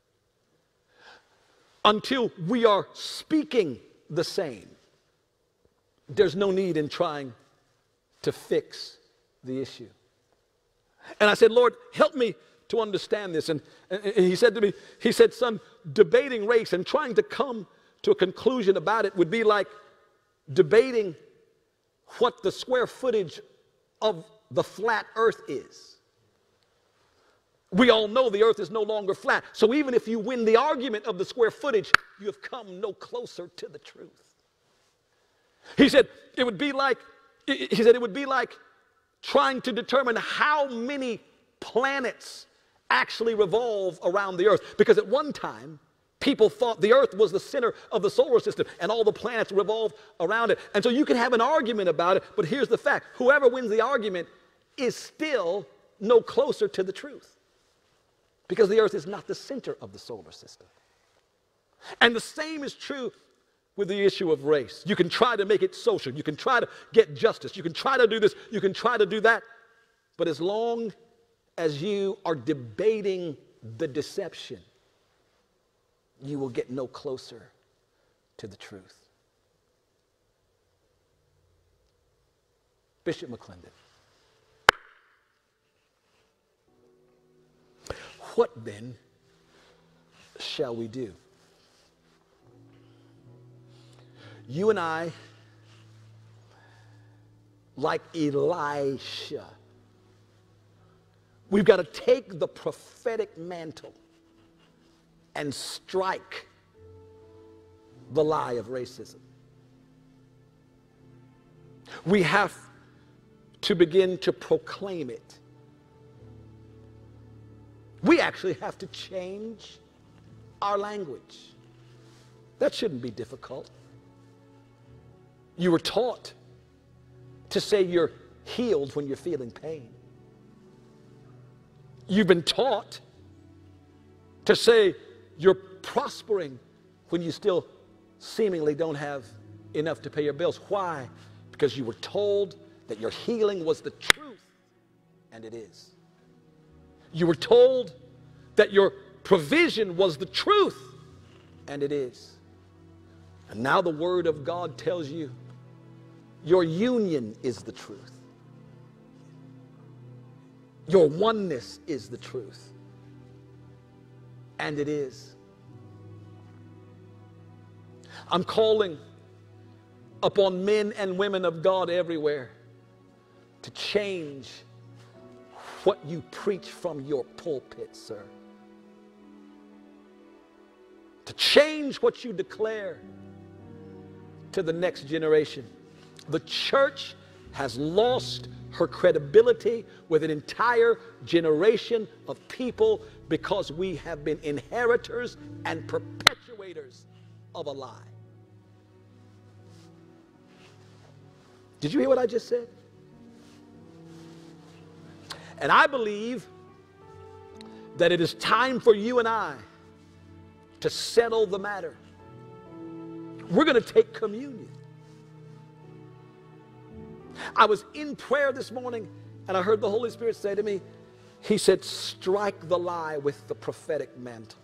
Until we are speaking the same, there's no need in trying to fix the issue. And I said, Lord, help me to understand this. And, and, he said to me, He said, Son, debating race and trying to come to a conclusion about it would be like debating what the square footage of the flat earth is. We all know the earth is no longer flat. So even if you win the argument of the square footage, you have come no closer to the truth. He said it would be like he said it would be like trying to determine how many planets actually revolve around the earth because at one time People thought the earth was the center of the solar system and all the planets revolve around it. And so you can have an argument about it, but here's the fact whoever wins the argument is still no closer to the truth because the earth is not the center of the solar system. And the same is true with the issue of race. You can try to make it social, you can try to get justice, you can try to do this, you can try to do that, but as long as you are debating the deception, you will get no closer to the truth. Bishop McClendon. What then shall we do? You and I, like Elisha, we've got to take the prophetic mantle and strike the lie of racism. We have to begin to proclaim it. We actually have to change our language. That shouldn't be difficult. You were taught to say you're healed when you're feeling pain. You've been taught to say you're prospering when you still seemingly don't have enough to pay your bills. Why? Because you were told that your healing was the truth, and it is. You were told that your provision was the truth, and it is. And now the Word of God tells you your union is the truth. Your oneness is the truth. And it is. I'm calling upon men and women of God everywhere to change what you preach from your pulpit, sir. To change what you declare to the next generation. The church has lost her credibility with an entire generation of people because we have been inheritors and perpetuators of a lie. Did you hear what I just said? And I believe that it is time for you and I to settle the matter. We're going to take communion. I was in prayer this morning and I heard the Holy Spirit say to me, He said, strike the lie with the prophetic mantle.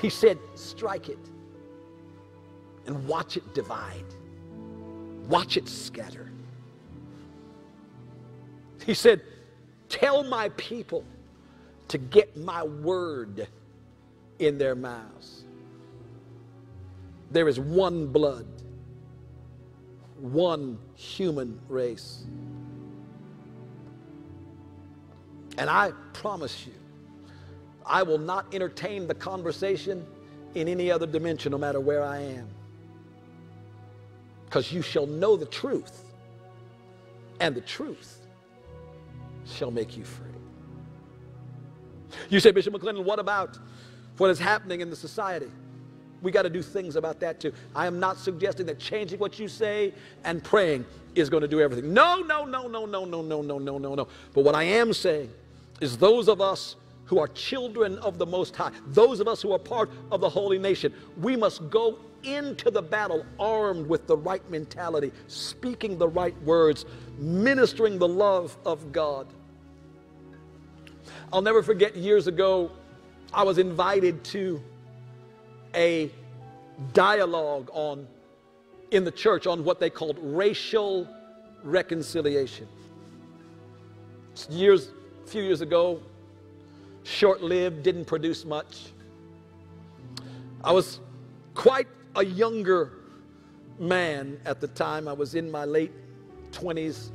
He said, strike it and watch it divide, watch it scatter. He said, Tell my people to get my word in their mouths. There is one blood, one human race. And I promise you, I will not entertain the conversation in any other dimension, no matter where I am. Because you shall know the truth, and the truth shall make you free. You say, Bishop McClendon, what about what is happening in the society? We got to do things about that too. I am not suggesting that changing what you say and praying is going to do everything. No, no, no, no, no, no, no, no, no, no, no. But what I am saying is those of us who are children of the Most High, those of us who are part of the holy nation, we must go into the battle armed with the right mentality, speaking the right words, ministering the love of God. I'll never forget years ago, I was invited to a dialogue on in the church on what they called racial reconciliation. Years, a few years ago, short-lived, didn't produce much. I was quite a younger man at the time. I was in my late 20s.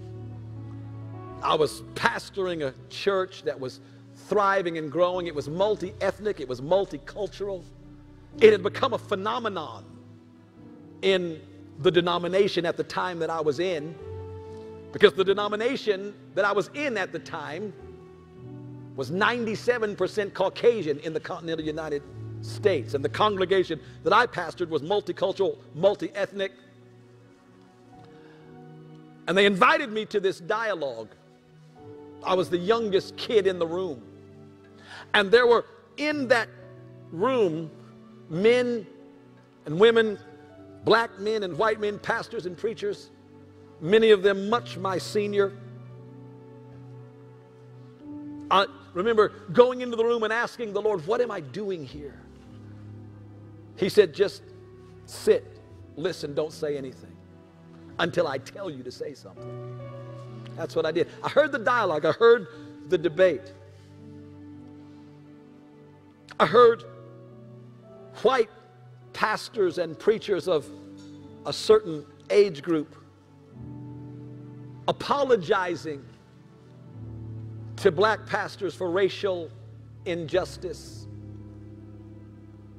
I was pastoring a church that was thriving and growing. It was multi ethnic, it was multicultural. It had become a phenomenon in the denomination at the time that I was in, because the denomination that I was in at the time was 97% Caucasian in the continental United States. And the congregation that I pastored was multicultural, multi ethnic. And they invited me to this dialogue. I was the youngest kid in the room. And there were in that room men and women, black men and white men, pastors and preachers, many of them much my senior. I remember going into the room and asking the Lord, What am I doing here? He said, Just sit, listen, don't say anything until I tell you to say something. That's what I did. I heard the dialogue, I heard the debate. I heard white pastors and preachers of a certain age group apologizing to black pastors for racial injustice,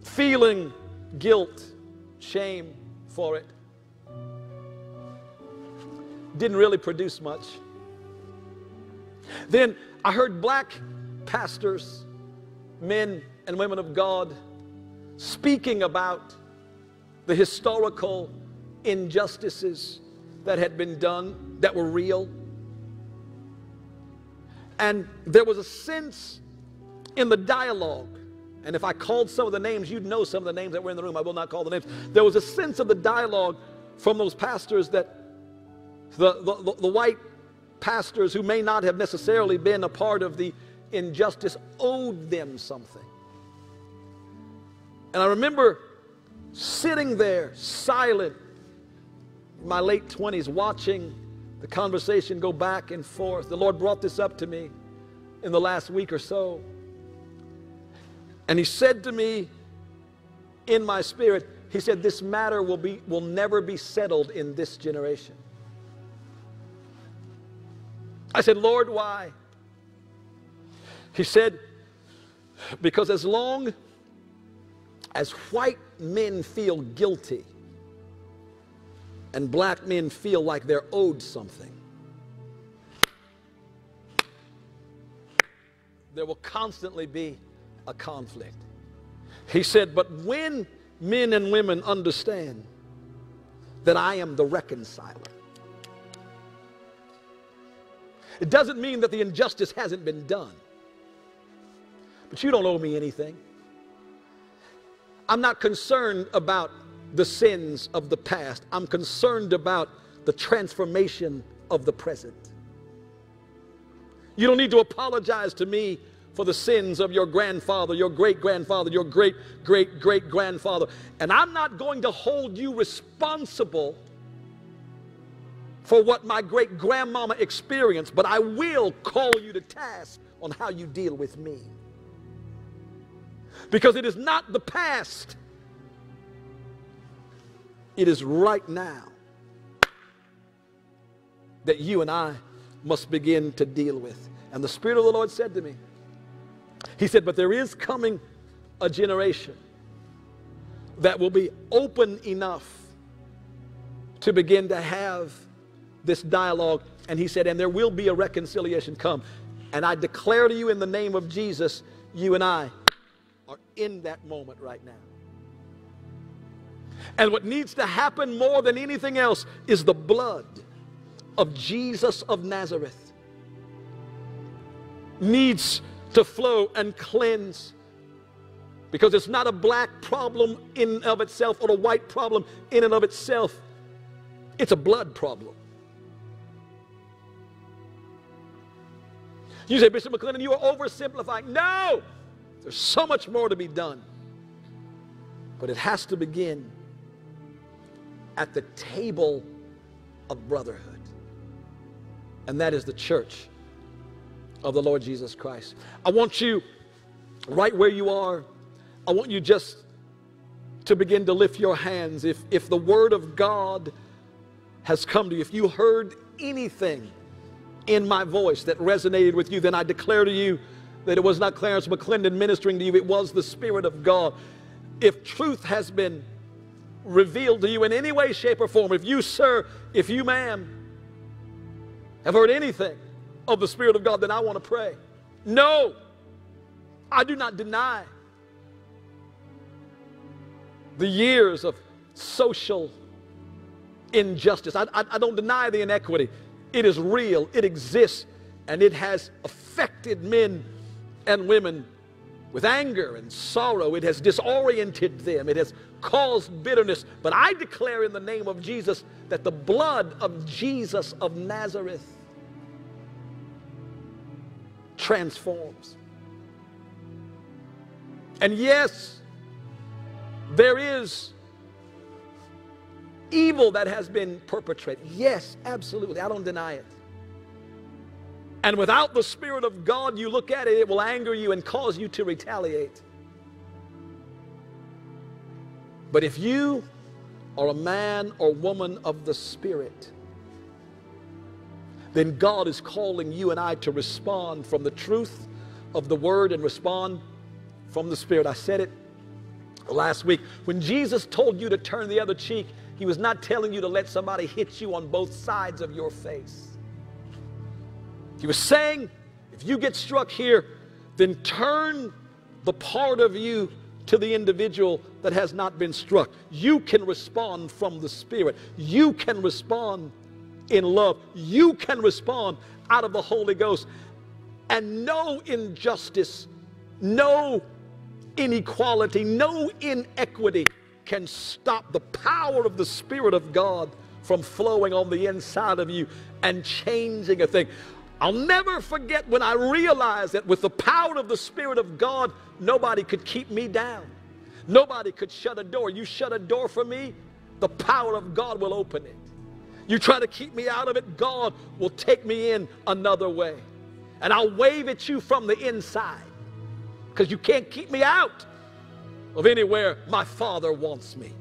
feeling guilt, shame for it. Didn't really produce much. Then I heard black pastors, men and women of God, speaking about the historical injustices that had been done that were real. And there was a sense in the dialogue, and if I called some of the names, you'd know some of the names that were in the room. I will not call the names. There was a sense of the dialogue from those pastors that the, the, the white pastors who may not have necessarily been a part of the injustice owed them something. And I remember sitting there silent in my late 20s watching the conversation go back and forth. The Lord brought this up to me in the last week or so. And He said to me in my spirit, He said, This matter will, be, will never be settled in this generation. I said, Lord, why? He said, Because as long as white men feel guilty and black men feel like they're owed something, there will constantly be a conflict. He said, But when men and women understand that I am the reconciler, it doesn't mean that the injustice hasn't been done. But you don't owe me anything. I'm not concerned about the sins of the past. I'm concerned about the transformation of the present. You don't need to apologize to me for the sins of your grandfather, your great grandfather, your great great great grandfather. And I'm not going to hold you responsible for what my great grandmama experienced, but I will call you to task on how you deal with me. Because it is not the past, it is right now that you and I must begin to deal with. And the Spirit of the Lord said to me, He said, But there is coming a generation that will be open enough to begin to have this dialogue. And he said, And there will be a reconciliation come. And I declare to you in the name of Jesus, you and I are in that moment right now. And what needs to happen more than anything else is the blood of Jesus of Nazareth needs to flow and cleanse because it's not a black problem in and of itself or a white problem in and of itself. It's a blood problem. You say, Bishop McClendon, you are oversimplifying. No! There's so much more to be done. But it has to begin at the table of brotherhood. And that is the church of the Lord Jesus Christ. I want you, right where you are, I want you just to begin to lift your hands. If, if the word of God has come to you, if you heard anything in my voice that resonated with you, then I declare to you that it was not Clarence McClendon ministering to you, it was the Spirit of God. If truth has been revealed to you in any way, shape, or form, if you, sir, if you, ma'am, have heard anything of the Spirit of God, then I want to pray. No, I do not deny the years of social injustice. I, I, I don't deny the inequity. It is real, it exists, and it has affected men and women with anger and sorrow. It has disoriented them, it has caused bitterness. But I declare in the name of Jesus that the blood of Jesus of Nazareth transforms. And yes, there is evil that has been perpetrated. Yes, absolutely. I don't deny it. And without the Spirit of God, you look at it, it will anger you and cause you to retaliate. But if you are a man or woman of the Spirit, then God is calling you and I to respond from the truth of the Word and respond from the Spirit. I said it Last week, when Jesus told you to turn the other cheek, he was not telling you to let somebody hit you on both sides of your face. He was saying, if you get struck here, then turn the part of you to the individual that has not been struck. You can respond from the Spirit. You can respond in love. You can respond out of the Holy Ghost. And no injustice, no inequality, no inequity can stop the power of the Spirit of God from flowing on the inside of you and changing a thing. I'll never forget when I realized that with the power of the Spirit of God, nobody could keep me down. Nobody could shut a door. You shut a door for me, the power of God will open it. You try to keep me out of it, God will take me in another way. And I'll wave at you from the inside because you can't keep me out of anywhere my Father wants me.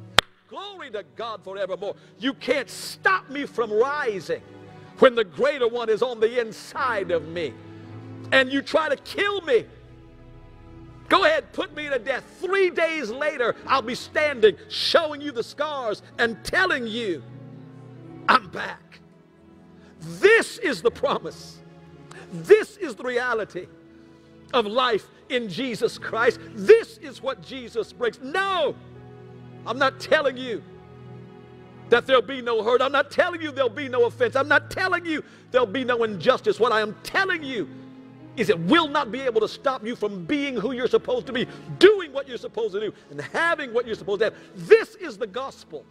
Glory to God forevermore. You can't stop me from rising when the greater one is on the inside of me. And you try to kill me. Go ahead, put me to death. Three days later, I'll be standing, showing you the scars and telling you, I'm back. This is the promise. This is the reality of life in Jesus Christ. This is what Jesus brings. No, I'm not telling you that there'll be no hurt. I'm not telling you there'll be no offense. I'm not telling you there'll be no injustice. What I am telling you is it will not be able to stop you from being who you're supposed to be, doing what you're supposed to do, and having what you're supposed to have. This is the gospel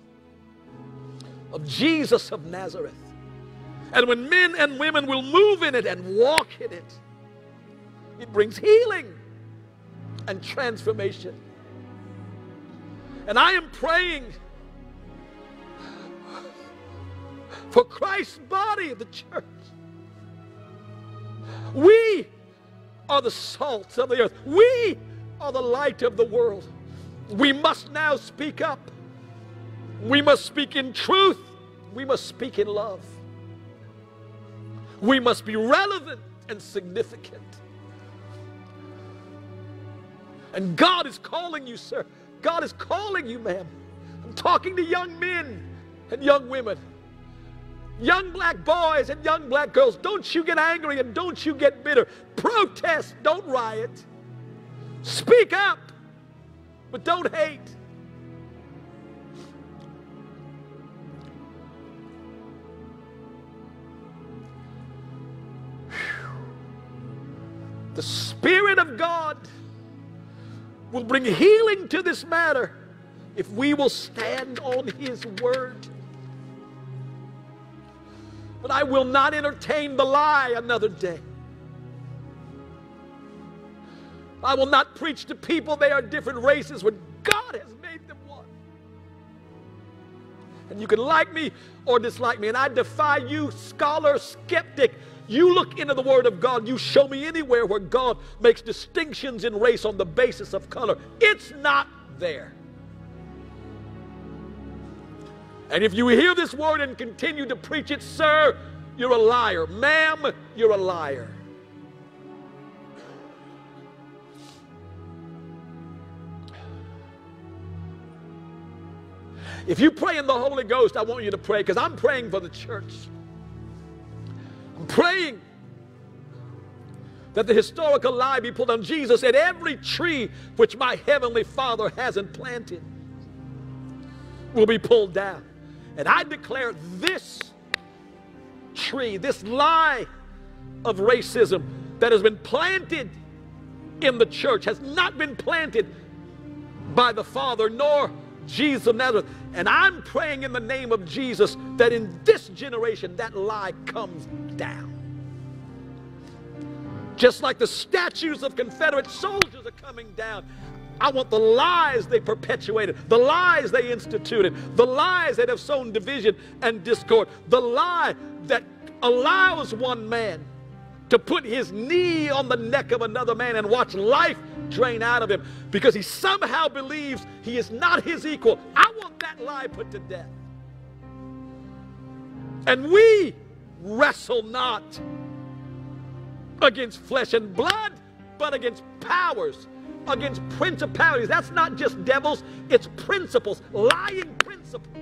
of Jesus of Nazareth. And when men and women will move in it and walk in it, it brings healing and transformation. And I am praying for Christ's body, the church. We are the salt of the earth. We are the light of the world. We must now speak up. We must speak in truth. We must speak in love. We must be relevant and significant. And God is calling you, sir. God is calling you, ma'am. I'm talking to young men and young women, young black boys and young black girls. Don't you get angry and don't you get bitter. Protest, don't riot. Speak up, but don't hate. The Spirit of God will bring healing to this matter if we will stand on His word. But I will not entertain the lie another day. I will not preach to people they are different races when God has made them one. And you can like me or dislike me, and I defy you, scholar, skeptic, you look into the Word of God, you show me anywhere where God makes distinctions in race on the basis of color. It's not there. And if you hear this word and continue to preach it, sir, you're a liar. Ma'am, you're a liar. If you pray in the Holy Ghost, I want you to pray because I'm praying for the church. I'm praying that the historical lie be pulled on Jesus said, Every tree which my heavenly Father hasn't planted will be pulled down. And I declare this tree, this lie of racism that has been planted in the church, has not been planted by the Father nor Jesus of Nazareth. And I'm praying in the name of Jesus that in this generation that lie comes down. Just like the statues of Confederate soldiers are coming down. I want the lies they perpetuated, the lies they instituted, the lies that have sown division and discord, the lie that allows one man to put his knee on the neck of another man and watch life drain out of him because he somehow believes he is not his equal. I want that lie put to death. And we wrestle not against flesh and blood, but against powers against principalities. That's not just devils, it's principles, lying principles.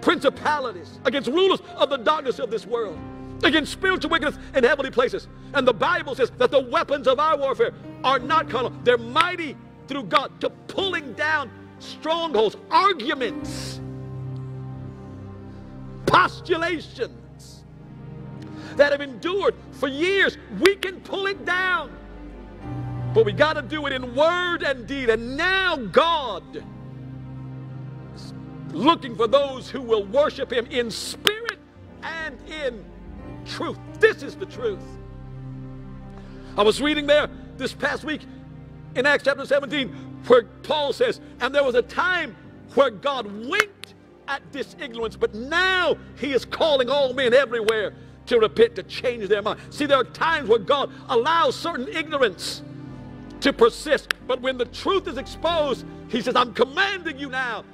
Principalities against rulers of the darkness of this world, against spiritual wickedness in heavenly places. And the Bible says that the weapons of our warfare are not carnal, they're mighty through God to pulling down strongholds, arguments, postulations that have endured for years. We can pull it down. But we got to do it in word and deed. And now God is looking for those who will worship Him in spirit and in truth. This is the truth. I was reading there this past week in Acts chapter 17 where Paul says, And there was a time where God winked at this ignorance, but now He is calling all men everywhere to repent, to change their mind. See, there are times where God allows certain ignorance to persist. But when the truth is exposed, he says, I'm commanding you now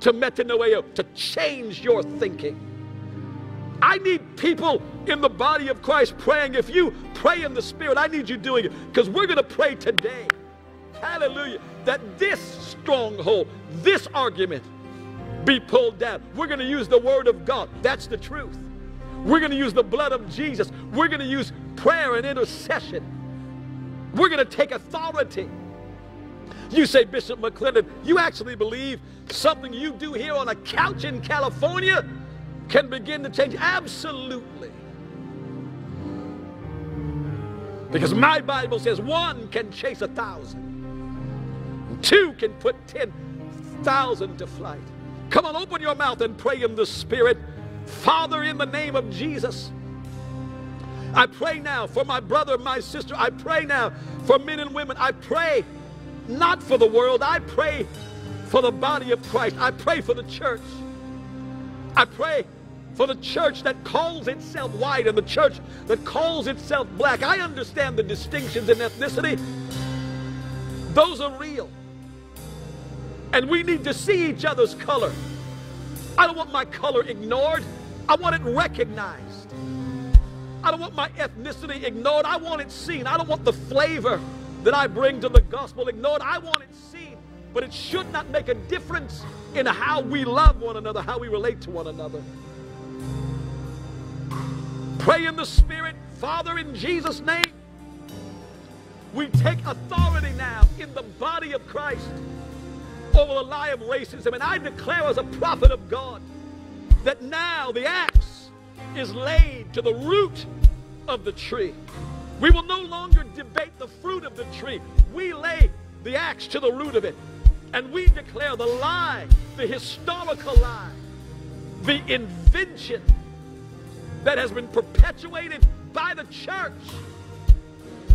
to metanoeo, to change your thinking. I need people in the body of Christ praying. If you pray in the Spirit, I need you doing it because we're going to pray today. Hallelujah. That this stronghold, this argument be pulled down. We're going to use the Word of God. That's the truth. We're going to use the blood of Jesus. We're going to use prayer and intercession. We're going to take authority. You say, Bishop McClendon, you actually believe something you do here on a couch in California can begin to change? Absolutely. Because my Bible says one can chase a thousand, two can put 10,000 to flight. Come on, open your mouth and pray in the Spirit. Father, in the name of Jesus. I pray now for my brother, my sister. I pray now for men and women. I pray not for the world. I pray for the body of Christ. I pray for the church. I pray for the church that calls itself white and the church that calls itself black. I understand the distinctions in ethnicity. Those are real. And we need to see each other's color. I don't want my color ignored. I want it recognized. I don't want my ethnicity ignored. I want it seen. I don't want the flavor that I bring to the gospel ignored. I want it seen. But it should not make a difference in how we love one another, how we relate to one another. Pray in the Spirit, Father, in Jesus' name. We take authority now in the body of Christ over the lie of racism. And I declare as a prophet of God that now the axe is laid to the root of the tree. We will no longer debate the fruit of the tree. We lay the axe to the root of it. And we declare the lie, the historical lie, the invention that has been perpetuated by the church.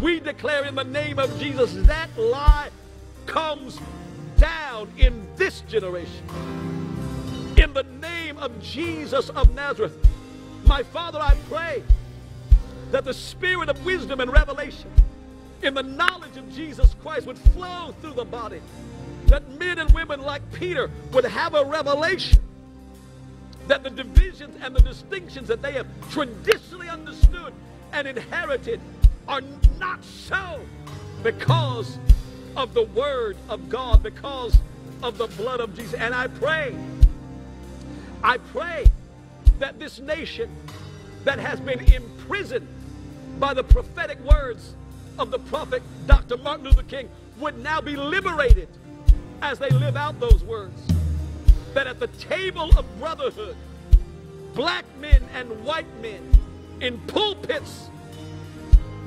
We declare in the name of Jesus that lie comes down in this generation. In the name of Jesus of Nazareth, my Father, I pray that the spirit of wisdom and revelation in the knowledge of Jesus Christ would flow through the body. That men and women like Peter would have a revelation that the divisions and the distinctions that they have traditionally understood and inherited are not so because of the Word of God, because of the blood of Jesus. And I pray, I pray that this nation that has been imprisoned by the prophetic words of the prophet Dr. Martin Luther King would now be liberated as they live out those words. That at the table of brotherhood, black men and white men in pulpits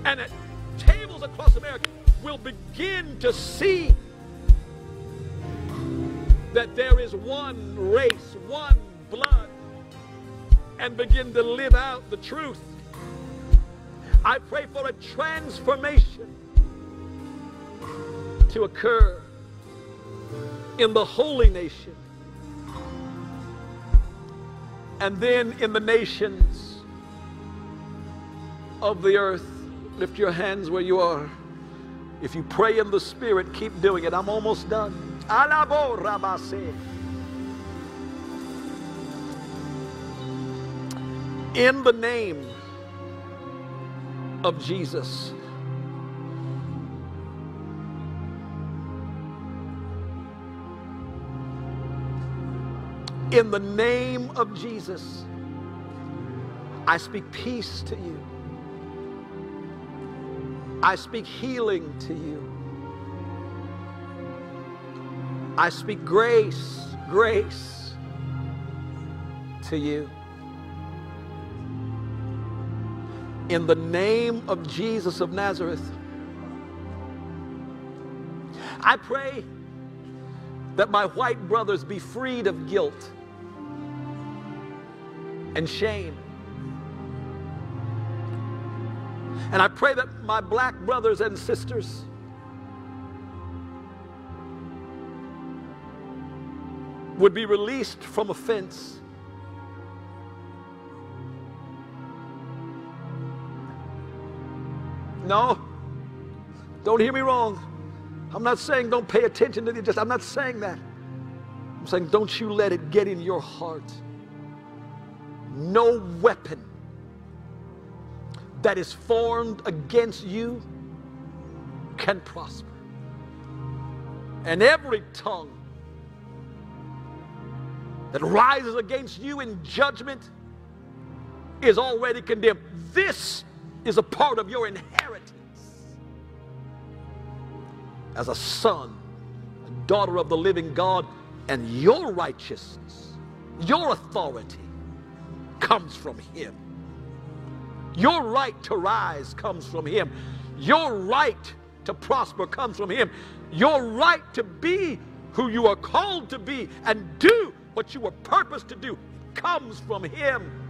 and at tables across America will begin to see that there is one race, one blood, and begin to live out the truth. I pray for a transformation to occur in the holy nation and then in the nations of the earth. Lift your hands where you are. If you pray in the Spirit, keep doing it. I'm almost done. Alabo rabase. in the name of Jesus. In the name of Jesus, I speak peace to you. I speak healing to you. I speak grace, grace to you. In the name of Jesus of Nazareth, I pray that my white brothers be freed of guilt and shame. And I pray that my black brothers and sisters would be released from offense. No, don't hear me wrong. I'm not saying don't pay attention to the just. I'm not saying that. I'm saying don't you let it get in your heart. No weapon that is formed against you can prosper. And every tongue that rises against you in judgment is already condemned. This is a part of your inheritance as a son, a daughter of the living God, and your righteousness, your authority comes from Him. Your right to rise comes from Him. Your right to prosper comes from Him. Your right to be who you are called to be and do what you were purposed to do comes from Him.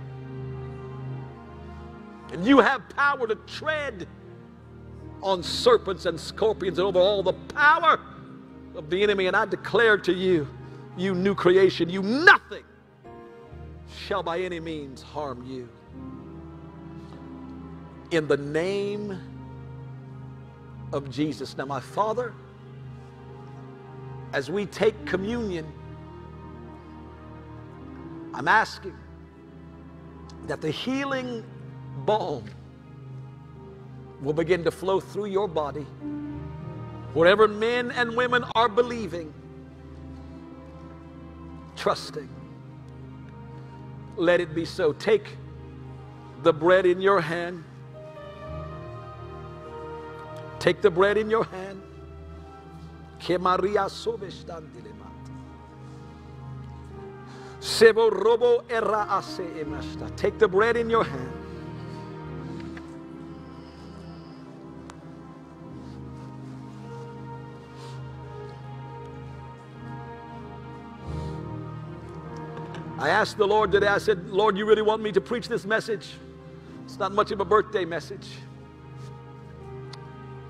And you have power to tread on serpents and scorpions and over all the power of the enemy. And I declare to you, you new creation, you nothing shall by any means harm you. In the name of Jesus. Now, my Father, as we take communion, I'm asking that the healing balm will begin to flow through your body. Whatever men and women are believing, trusting, let it be so. Take the bread in your hand. Take the bread in your hand. Take the bread in your hand. I asked the Lord today, I said, Lord, you really want me to preach this message? It's not much of a birthday message.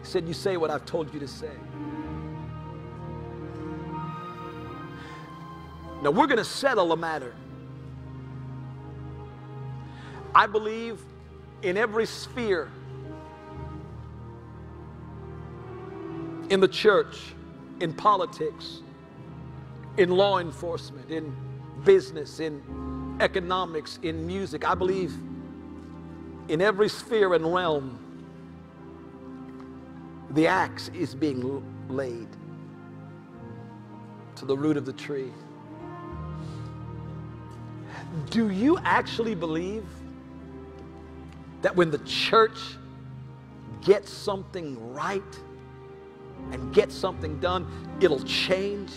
He said, You say what I've told you to say. Now we're going to settle a matter. I believe in every sphere in the church, in politics, in law enforcement, in business, in economics, in music. I believe in every sphere and realm, the axe is being laid to the root of the tree. Do you actually believe that when the church gets something right and gets something done, it'll change?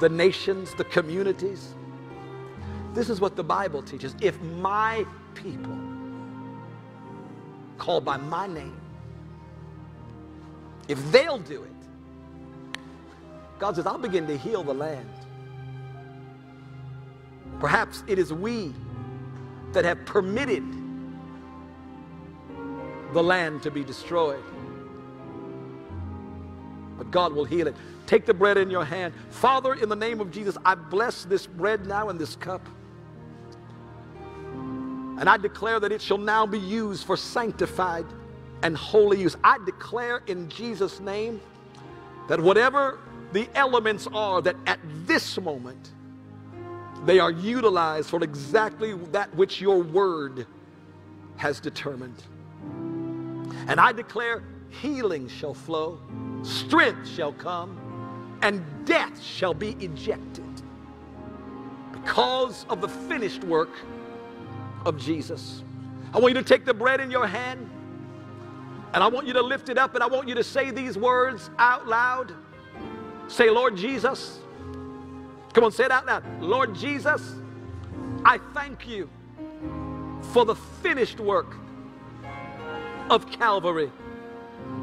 The nations, the communities. This is what the Bible teaches. If my people, called by my name, if they'll do it, God says, I'll begin to heal the land. Perhaps it is we that have permitted the land to be destroyed. But God will heal it. Take the bread in your hand. Father, in the name of Jesus, I bless this bread now and this cup. And I declare that it shall now be used for sanctified and holy use. I declare in Jesus' name that whatever the elements are, that at this moment they are utilized for exactly that which your word has determined. And I declare healing shall flow, strength shall come, and death shall be ejected. because of the finished work of Jesus. I want you to take the bread in your hand and I want you to lift it up and I want you to say these words out loud. Say, Lord Jesus. Come on, say it out loud. Lord Jesus, I thank you for the finished work of Calvary.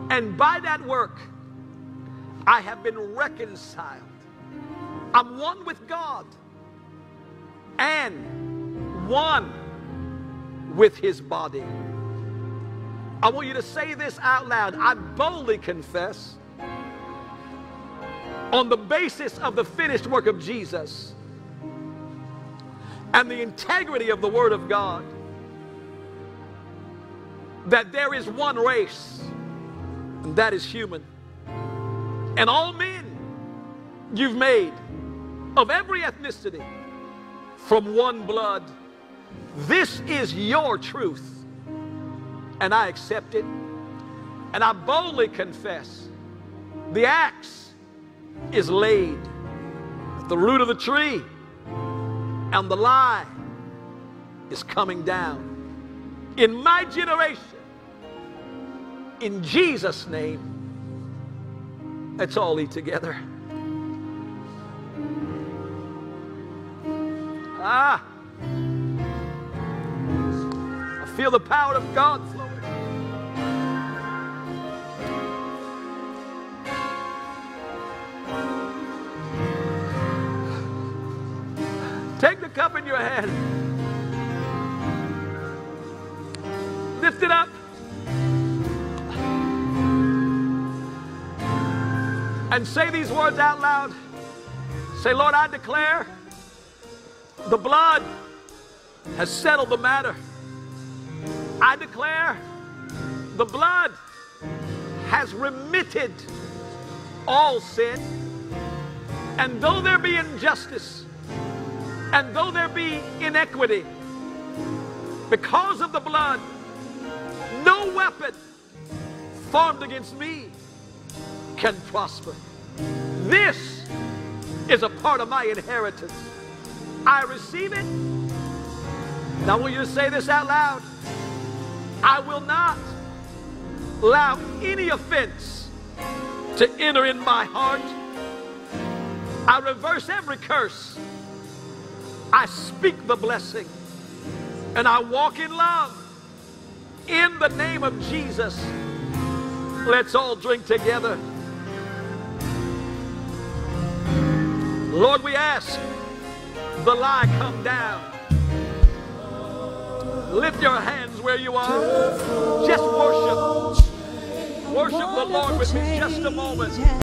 And by that work, I have been reconciled. I'm one with God and one with his body. I want you to say this out loud. I boldly confess on the basis of the finished work of Jesus and the integrity of the Word of God that there is one race, and that is human. And all men you've made of every ethnicity from one blood. This is your truth, and I accept it. And I boldly confess the axe is laid at the root of the tree, and the lie is coming down. In my generation, in Jesus' name, let's all eat together. Ah, I feel the power of God flowing. Take the cup in your hand. Lift it up. And say these words out loud. Say, Lord, I declare the blood has settled the matter. I declare the blood has remitted all sin. And though there be injustice, and though there be inequity, because of the blood, no weapon formed against me can prosper. This is a part of my inheritance. I receive it. Now, want you say this out loud. I will not allow any offense to enter in my heart. I reverse every curse. I speak the blessing. And I walk in love. In the name of Jesus, let's all drink together. Lord, we ask the lie come down. Lift your hands where you are. Just worship. Worship the Lord with me just a moment.